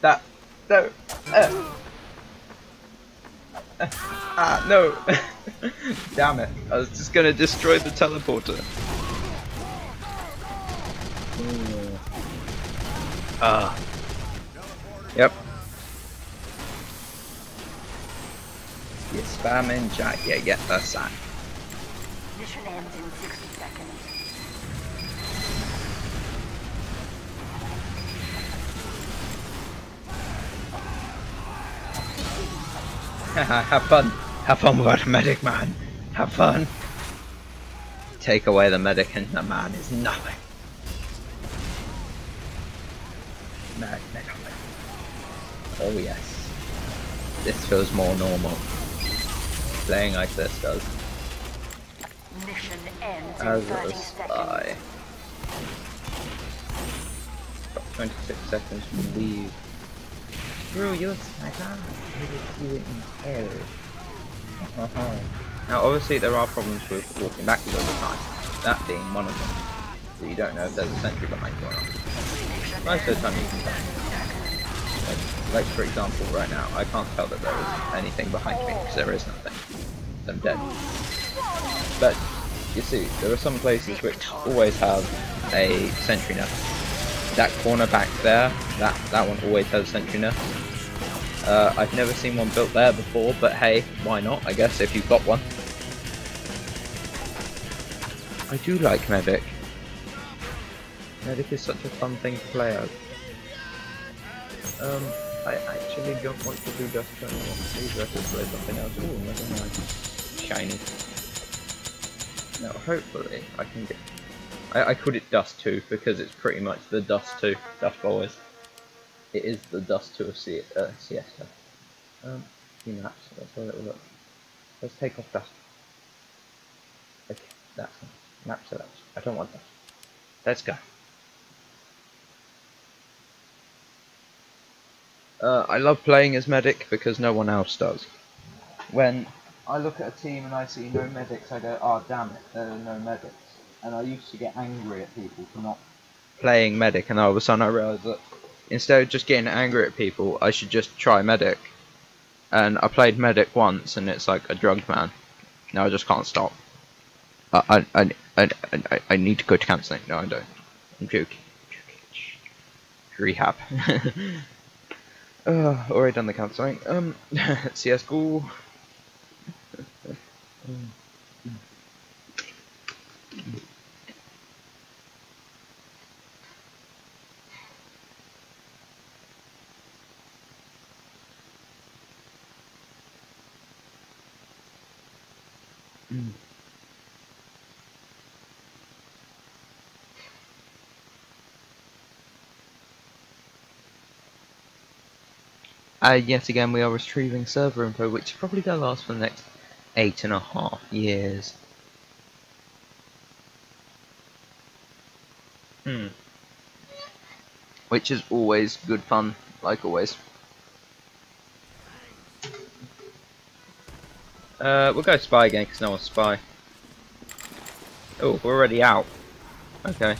That no. Uh. Uh, ah no. Damn it. I was just gonna destroy the teleporter. Ah. Yep. You spamming Jack, you get the sack. Mission ends in 60 seconds. Have fun. Have fun with our medic man. Have fun. Take away the medic and the man is nothing. Oh yes. This feels more normal. Playing like this does. Mission ends in As 30 a seconds. spy. Got 26 seconds to leave. Bro, you're sniper. Now, obviously, there are problems with walking backwards all the time. That being one of them. So you don't know if there's a sentry behind you or not. Most of the time, you can tell. Like, like, for example, right now, I can't tell that there is anything behind me because there is nothing. I'm dead. But you see, there are some places which always have a sentry nest. That corner back there, that that one always has a sentry nest. Uh, I've never seen one built there before, but hey, why not? I guess if you've got one. I do like medic. Medic is such a fun thing to play out. Um, I actually don't want to do Dust Turn. I want to versus play something else. Ooh, never mind. Shiny. Now, hopefully, I can get. I, I called it Dust 2 because it's pretty much the Dust 2 Dust Boys. It is the Dust 2 of C uh, Siesta. Um. Let's a look. Let's take off Dust. Okay, that's map select. I don't want that. Let's go. Uh, I love playing as medic because no one else does. When I look at a team and I see no medics, I go, oh damn it, there are no medics. And I used to get angry at people for not playing medic, and all of a sudden I realised that instead of just getting angry at people, I should just try medic. And I played medic once, and it's like a drug man. Now I just can't stop. I, I, I, I, I need to go to counselling. No, I don't. I'm joking. Rehab. uh, already done the counselling. Um, CS go. Mm. Uh, yet again, we are retrieving server info, which is probably going to last for the next eight and a half years. Hmm. Which is always good fun, like always. Uh, we'll go spy again, because no one's spy. Oh, we're already out. Okay.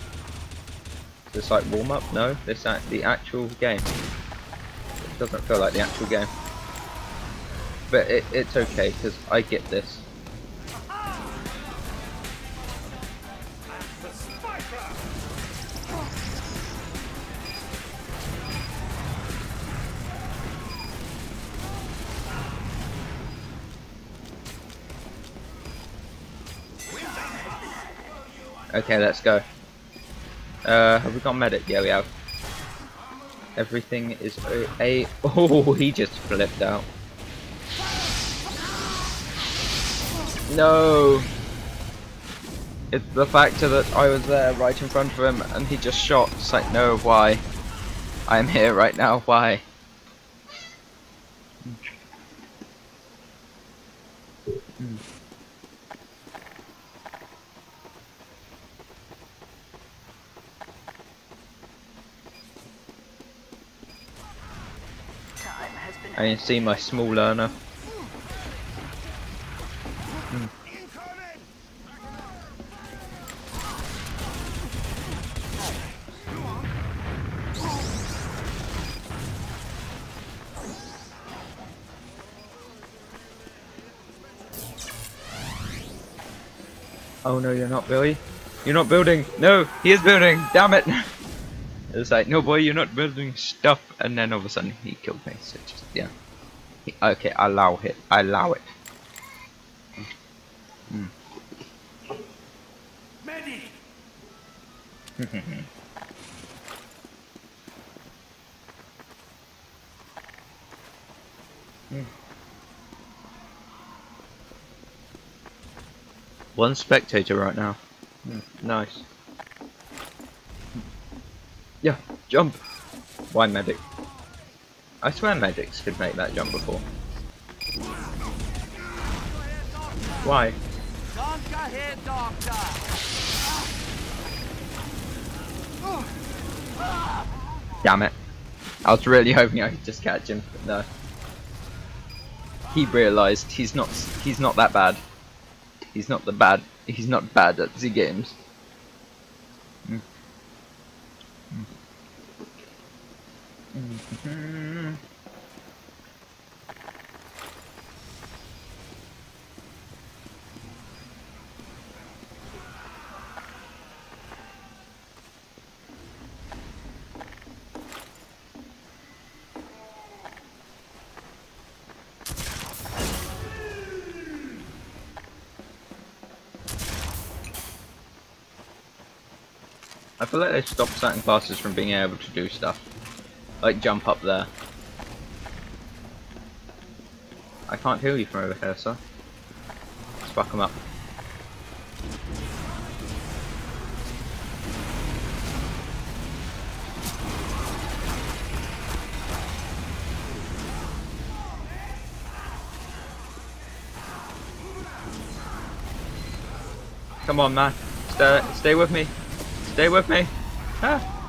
Is this like warm up? No, this is the actual game It doesn't feel like the actual game. But it, it's okay, because I get this. Okay, let's go. Uh, have we got medic? Yeah, we have. Everything is a, oh he just flipped out. No. It's the factor that I was there right in front of him and he just shot. It's like no why? I'm here right now, why? I can see my small learner. Hmm. Oh no, you're not, Billy. You're not building. No, he is building. Damn it. It's like, no boy, you're not building stuff. And then all of a sudden, he killed me. So just, yeah. He, okay, I allow it. I allow it. Mm. Medic! mm. One spectator right now. Mm. Nice. Yeah, jump! Why medic? I swear medics could make that jump before. Why? Damn it. I was really hoping I could just catch him, but no. He realised he's not he's not that bad. He's not the bad he's not bad at Z games. I feel like they stop certain classes from being able to do stuff. Like jump up there. I can't heal you from over here, sir. Let's fuck them up. Come on, man. Stay, stay with me. Stay with me. Ah.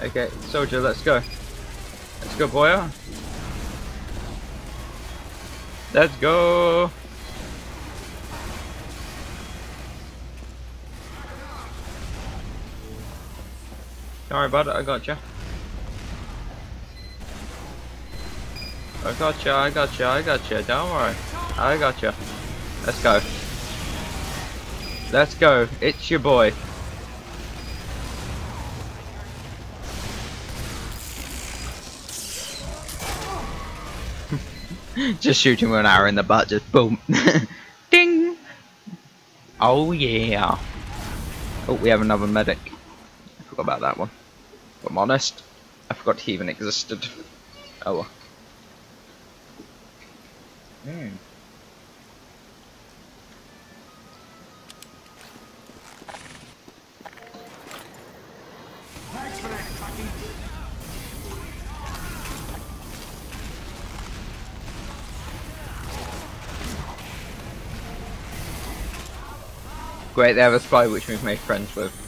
Okay, soldier, let's go. Let's go, boy. Let's go. Don't worry about it, I got you. I got you, I got you, I got you, don't worry. I got you. Let's go. Let's go, it's your boy. just shoot him with an arrow in the butt, just boom. Ding! Oh yeah. Oh, we have another medic. I forgot about that one. If I'm honest, I forgot he even existed. Oh well. Hmm. Great, they have a spy which we've made friends with.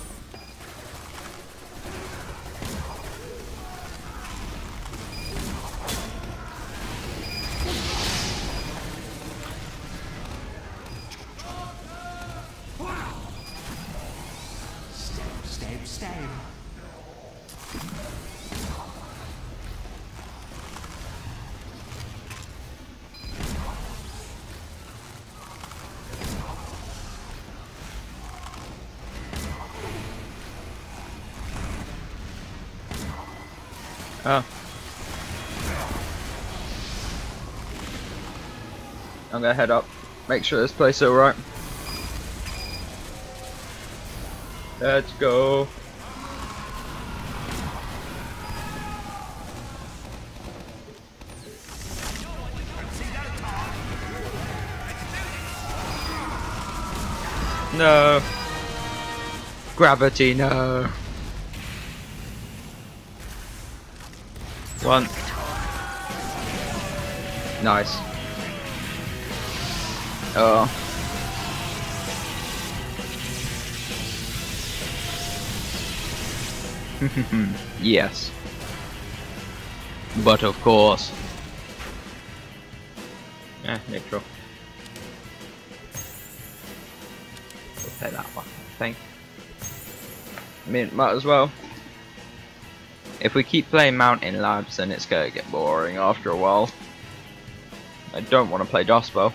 I'm gonna head up. Make sure this place alright. Let's go. No. Gravity, no. One. Nice. Oh. yes. But of course. Eh, neutral. We'll play that one, I think. I mean, might as well. If we keep playing Mountain Labs, then it's gonna get boring after a while. I don't want to play Dospo.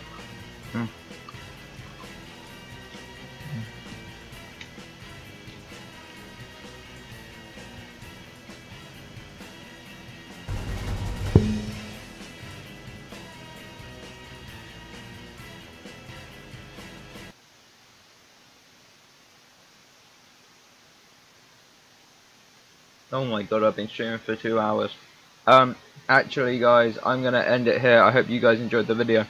Oh my god, I've been streaming for two hours. Um, actually guys, I'm gonna end it here. I hope you guys enjoyed the video.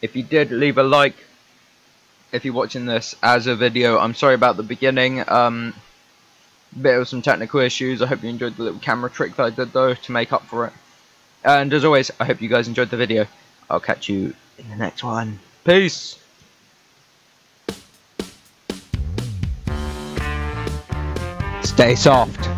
If you did, leave a like. If you're watching this as a video, I'm sorry about the beginning. Um, bit of some technical issues. I hope you enjoyed the little camera trick that I did though to make up for it. And as always, I hope you guys enjoyed the video. I'll catch you in the next one. Peace! Stay soft.